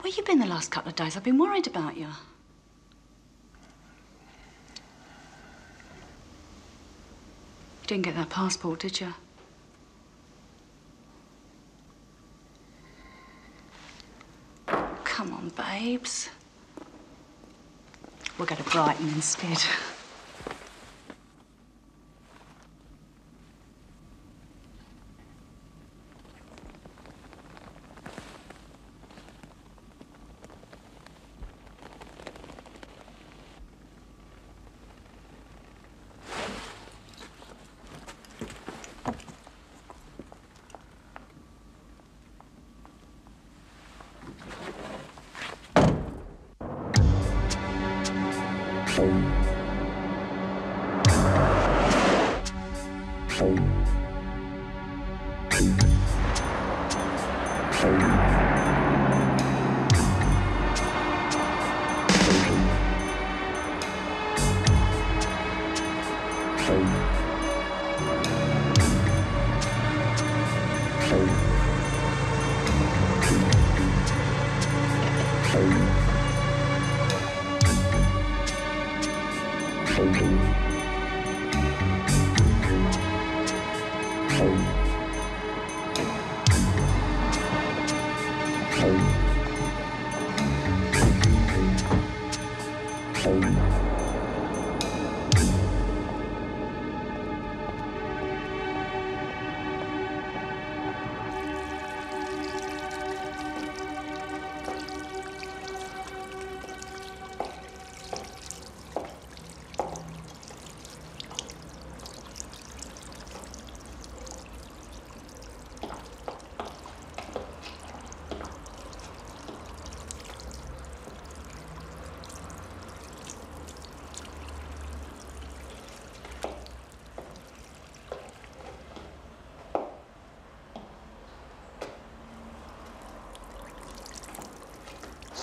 Where you been the last couple of days? I've been worried about you. You didn't get that passport, did you? Come on, babes. We'll go to Brighton instead.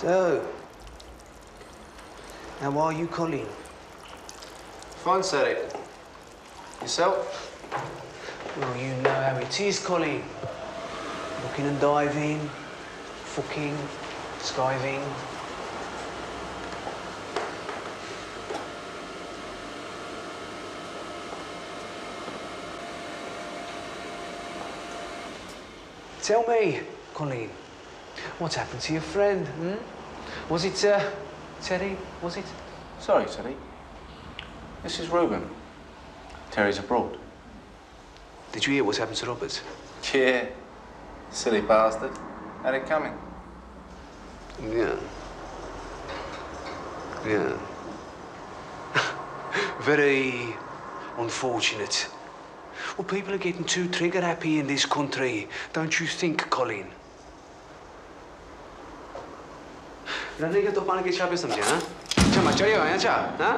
So, now why are you, Colleen? Fine, Sadie. Yourself? Well, you know how it is, Colleen. Looking and diving, fucking, skiving. Tell me, Colleen, what's happened to your friend? Hmm? Was it uh, Teddy? Was it? Sorry, Teddy. This is Reuben. Terry's abroad. Did you hear what's happened to Robert? Yeah. Silly bastard. Had it coming. Yeah. Yeah. Very unfortunate. Well, people are getting too trigger happy in this country, don't you think, Colin? रहने के तो पानी के छापे समझे हाँ अच्छा मचड़ियो है अच्छा हाँ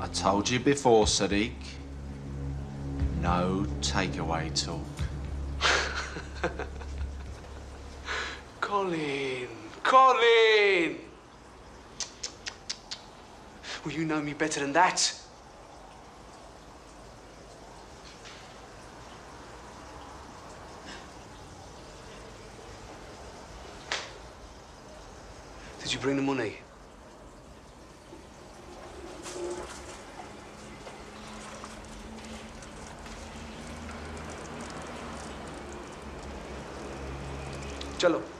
I told you before, Sadiq. No takeaway talk. Colin, Colin! Well, you know me better than that. You bring the money? चलो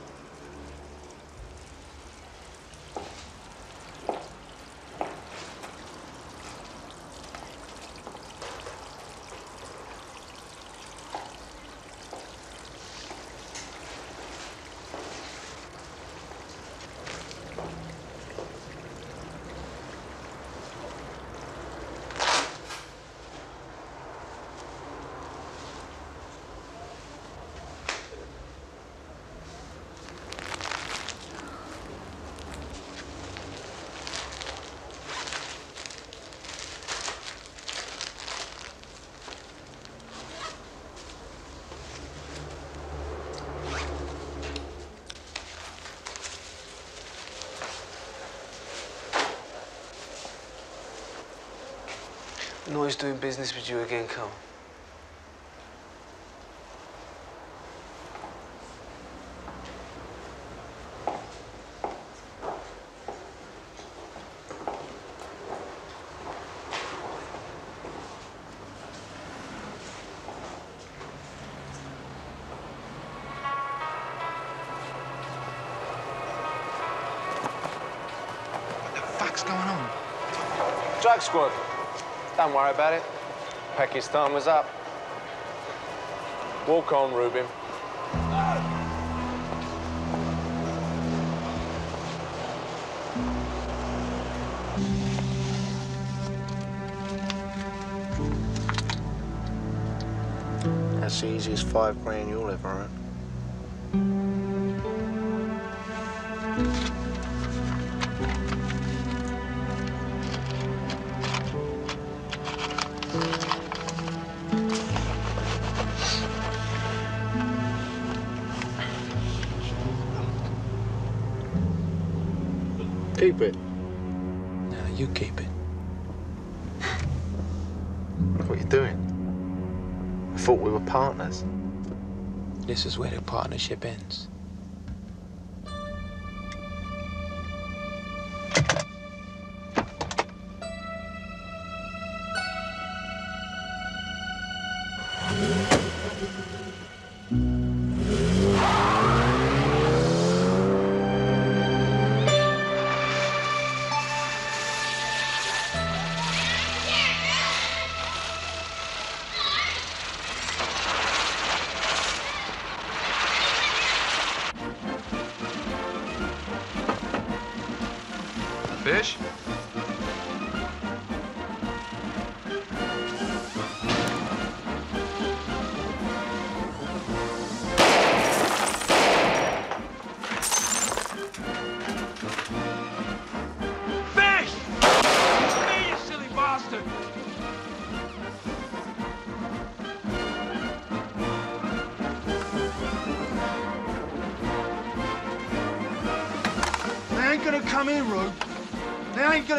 Nice doing business with you again, Carl. What the fuck's going on? Drug squad. Don't worry about it. Package time was up. Walk on, Reuben. That's the easiest five grand you'll ever earn. This is where the partnership ends.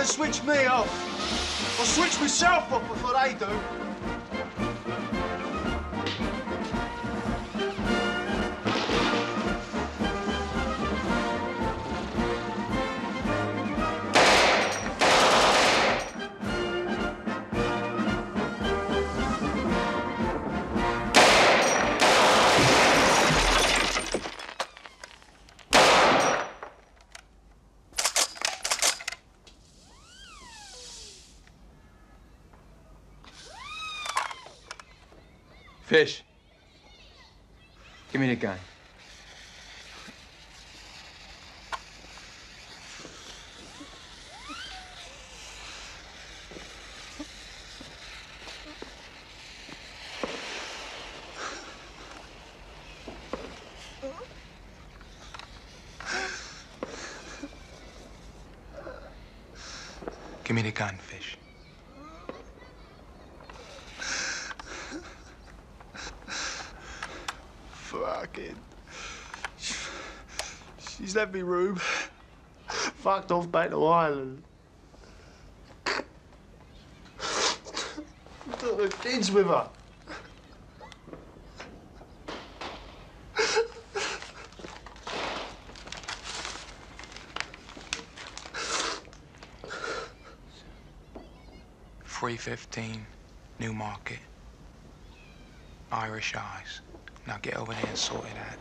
Switch me off. I'll switch myself off before they do. Give me the gun. Give me the gun, Fish. Fucking. She's left me, Rube. Fucked off back to Ireland. Took the kids with her. Three fifteen, Newmarket. Irish Eyes. Now get over there and sort it out.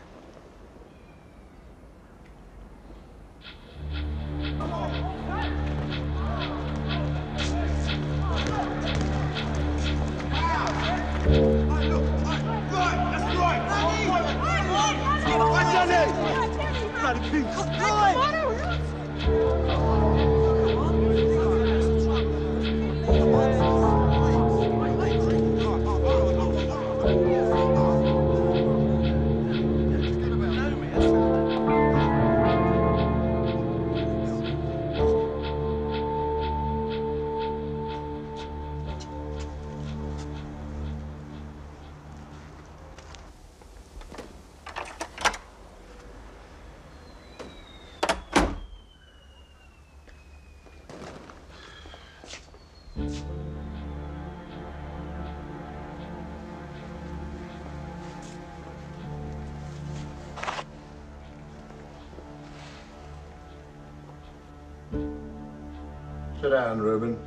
Sit down, Reuben.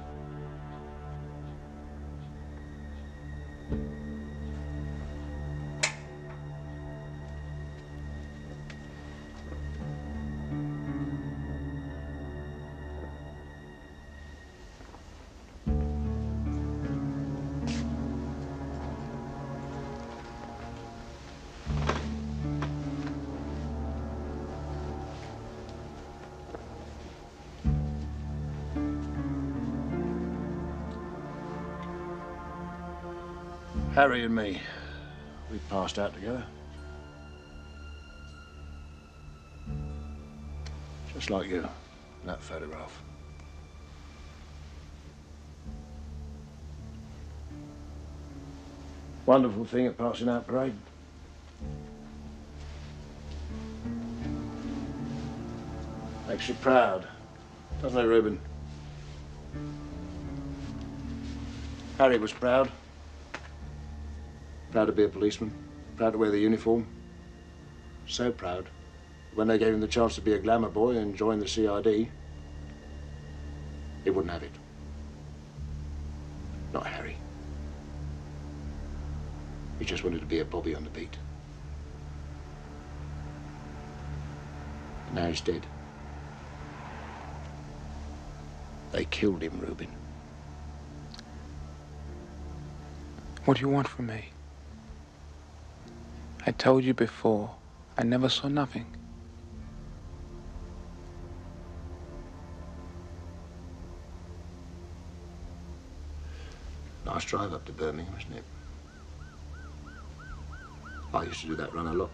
Harry and me, we passed out together. Just like you, in that photograph. Wonderful thing at passing out parade. Makes you proud, doesn't it, Reuben? Harry was proud. Proud to be a policeman. Proud to wear the uniform. So proud. When they gave him the chance to be a glamour boy and join the CID, he wouldn't have it. Not Harry. He just wanted to be a bobby on the beat. Now he's dead. They killed him, Reuben. What do you want from me? I told you before, I never saw nothing. Nice drive up to Birmingham, isn't it? I used to do that run a lot.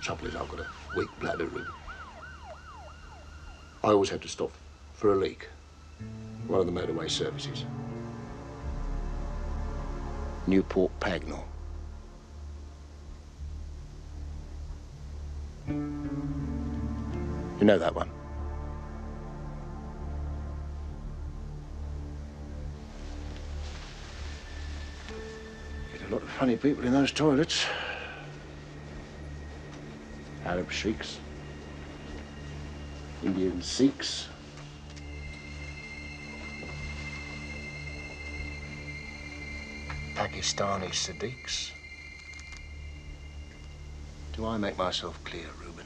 Trouble is, I've got a weak bladder, Reuben. I always had to stop for a leak. One of the motorway services. Newport Pagnell. You know that one? Get a lot of funny people in those toilets. Arab sheiks. Indian Sikhs. Pakistani Siddiqs. Do I make myself clear, Reuben?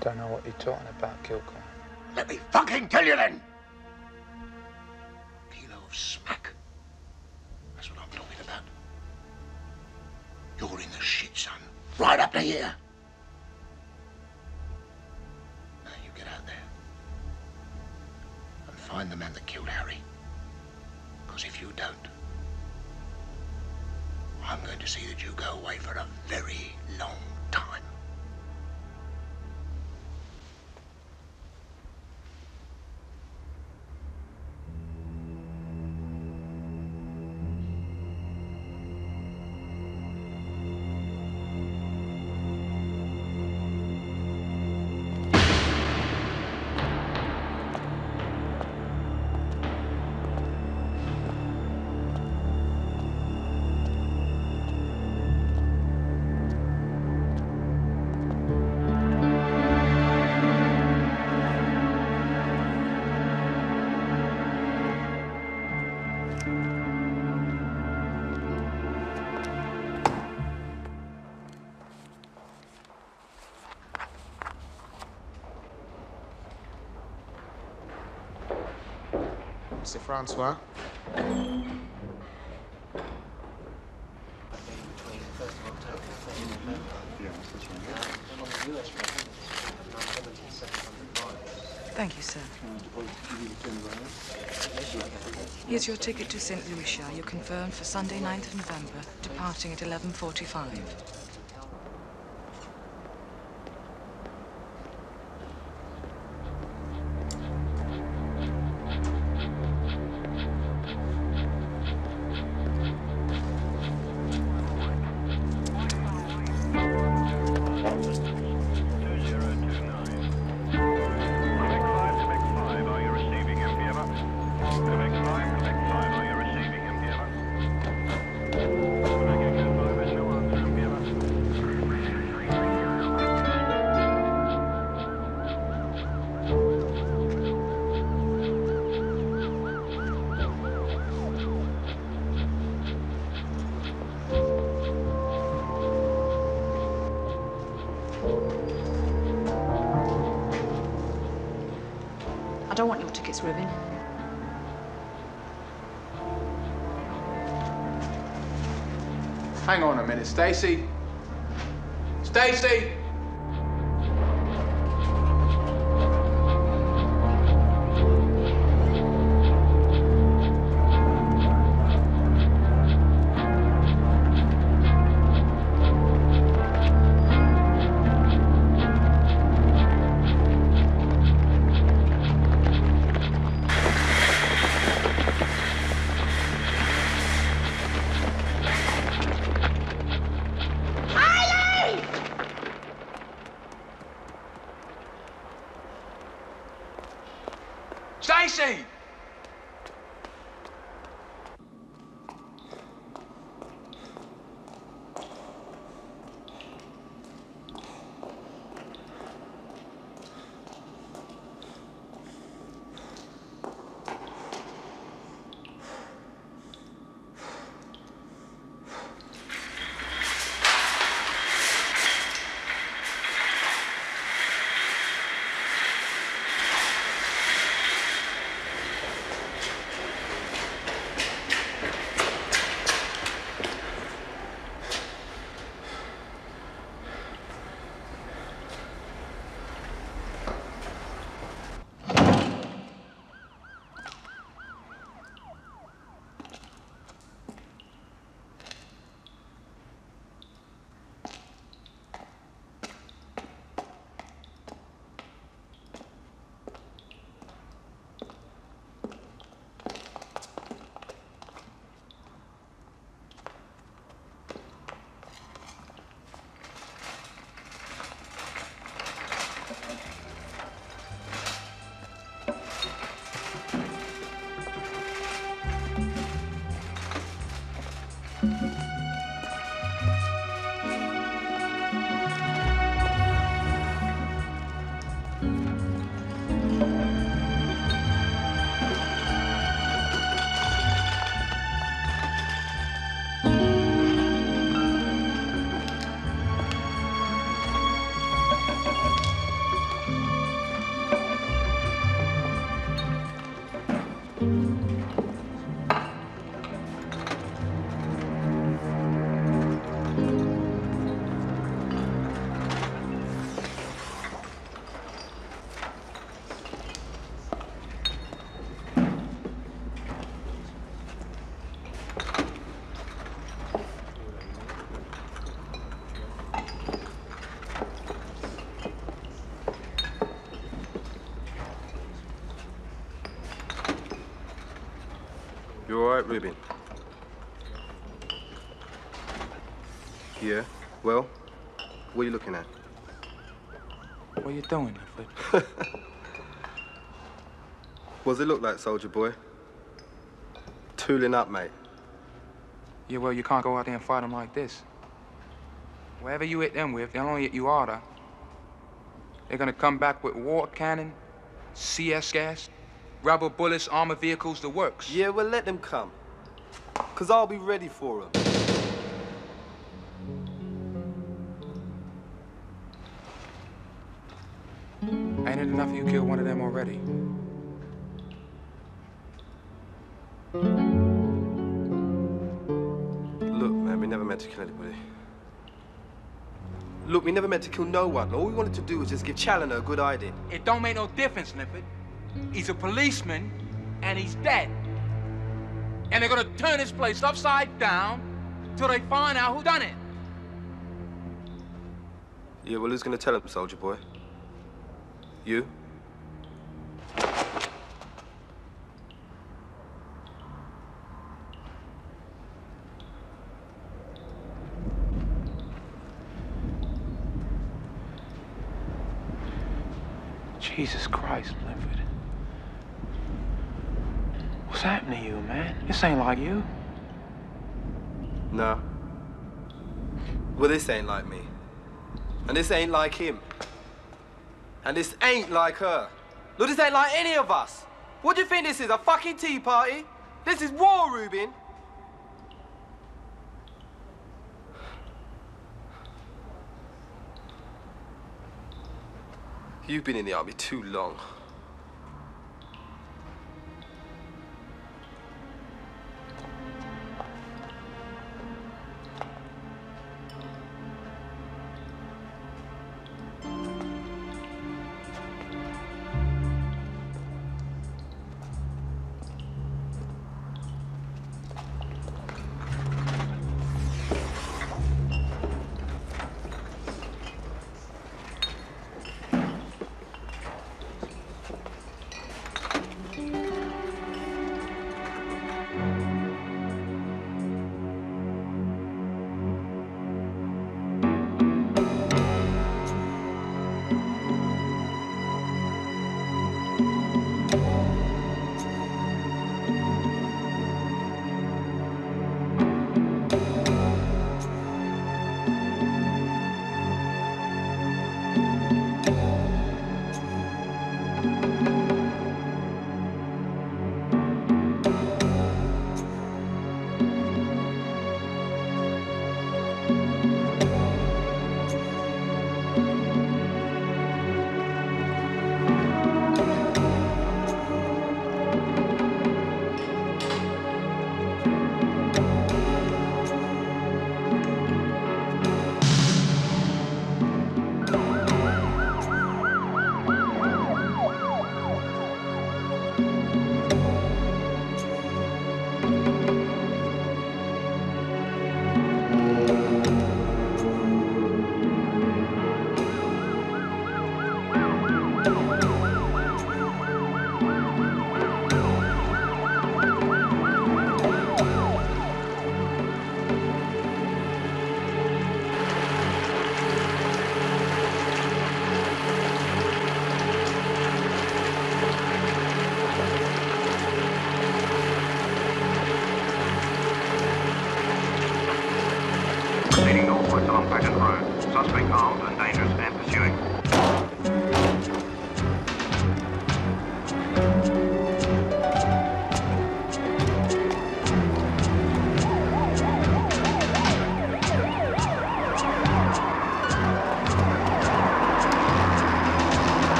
Don't know what you're talking about, Kilcoyne. Let me fucking tell you then! Kilo of smack. That's what I'm talking about. You're in the shit, son. Right up to here. Mr. Francois. Thank you, sir. Here's your ticket to St. Lucia. You're confirmed for Sunday, 9th of November, departing at 11.45. Stacey. Stacey! Right, Yeah. Well, what are you looking at? What are you doing, Clifford? What does it look like, soldier boy? Tooling up, mate. Yeah, well, you can't go out there and fight them like this. Whatever you hit them with, they'll only hit you harder. They're gonna come back with water cannon, CS gas, rubber bullets, armored vehicles, the works. Yeah, well, let them come. Because I'll be ready for them. Ain't it enough you killed one of them already? Look, man, we never meant to kill anybody. Look, we never meant to kill no one. All we wanted to do was just give Challoner a good idea. It don't make no difference, Clifford. He's a policeman, and he's dead. And they're gonna turn this place upside down till they find out who done it. Yeah, well, who's gonna tell him, soldier boy? You? Jesus Christ, Clifford. What's happening to you, man? This ain't like you. No. Well, this ain't like me. And this ain't like him. And this ain't like her. Look, this ain't like any of us. What do you think this is, a fucking tea party? This is war, Reuben. You've been in the army too long.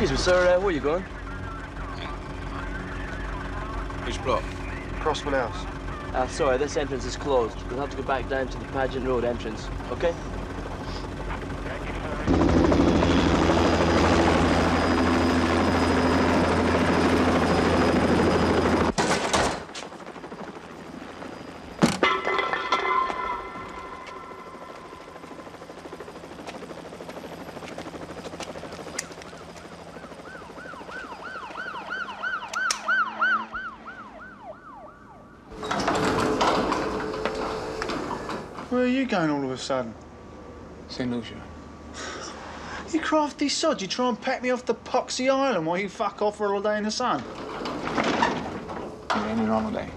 Excuse me, sir, uh, where you going? Which block? Crossman House. Uh, sorry, this entrance is closed. You'll have to go back down to the Pageant Road entrance, okay? Where are you going all of sudden? St. Lucia. You crafty sod, you try and pack me off the poxy island while you fuck off for all day in the sun. It ain't a normal day.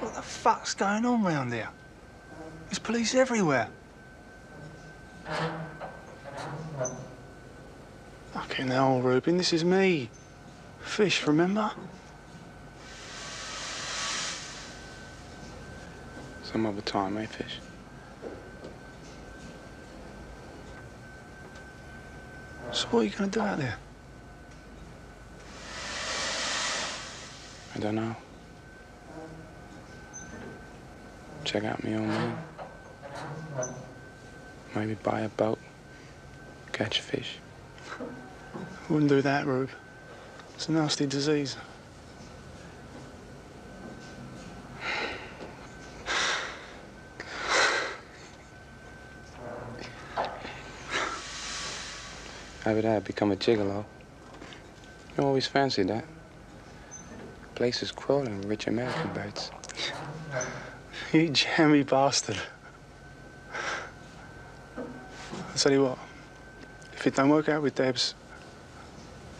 What the fuck's going on round here? There's police everywhere. Fucking hell, Reuben, this is me. Fish, remember? Some other time, eh, Fish? So what are you going to do out there? I don't know. Check out my old man. Maybe buy a boat. Catch a fish. Wouldn't do that, Rube. It's a nasty disease. How would that become a gigolo? You always fancied that. Place is crawling with rich American birds. You jammy bastard. I tell you what, if it don't work out with Debs,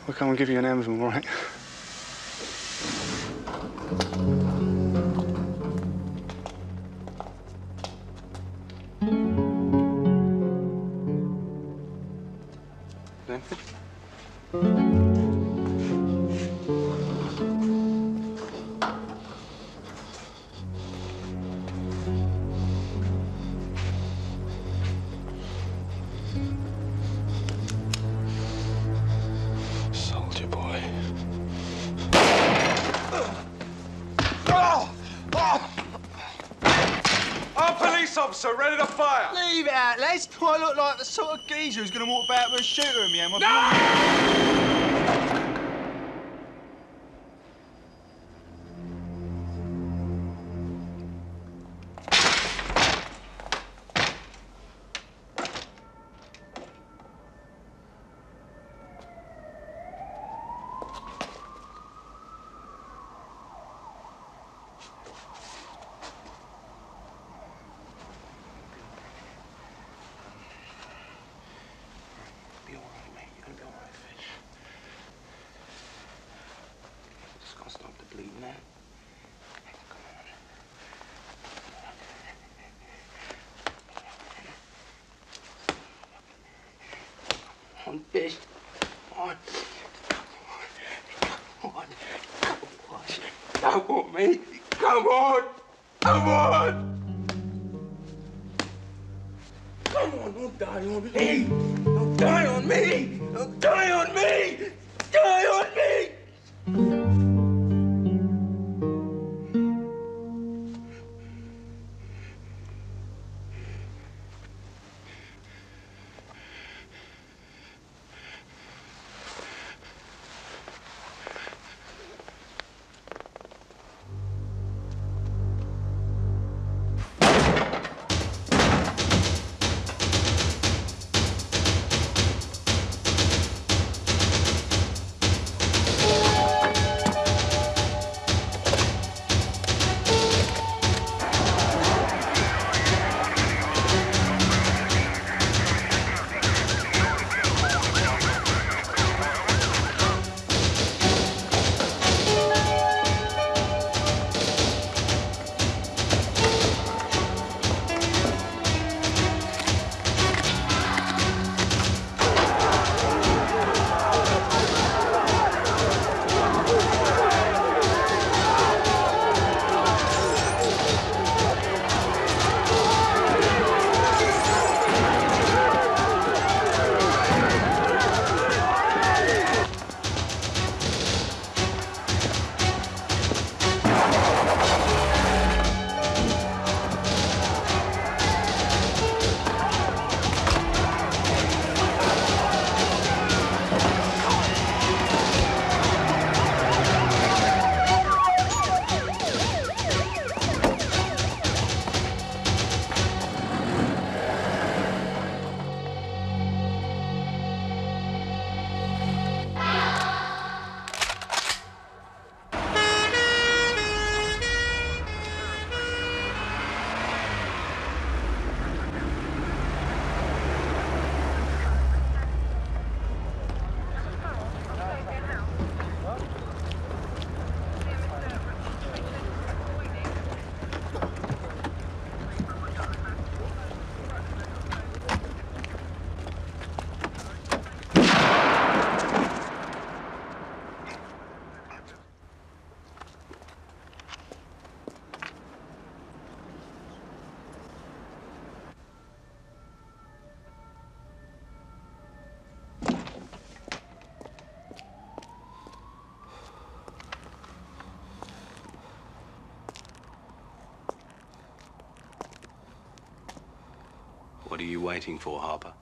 I'll come and give you an Amazon, all right? Sort of geezer who's going to walk about with a shooter in me? Am I Be on, Fish. Come on. Come on. Come on. Come on, mate. Come on. Come on. Come on, don't die on me. Don't die on me. Don't die on me. Die on me. Are you waiting for, Harper?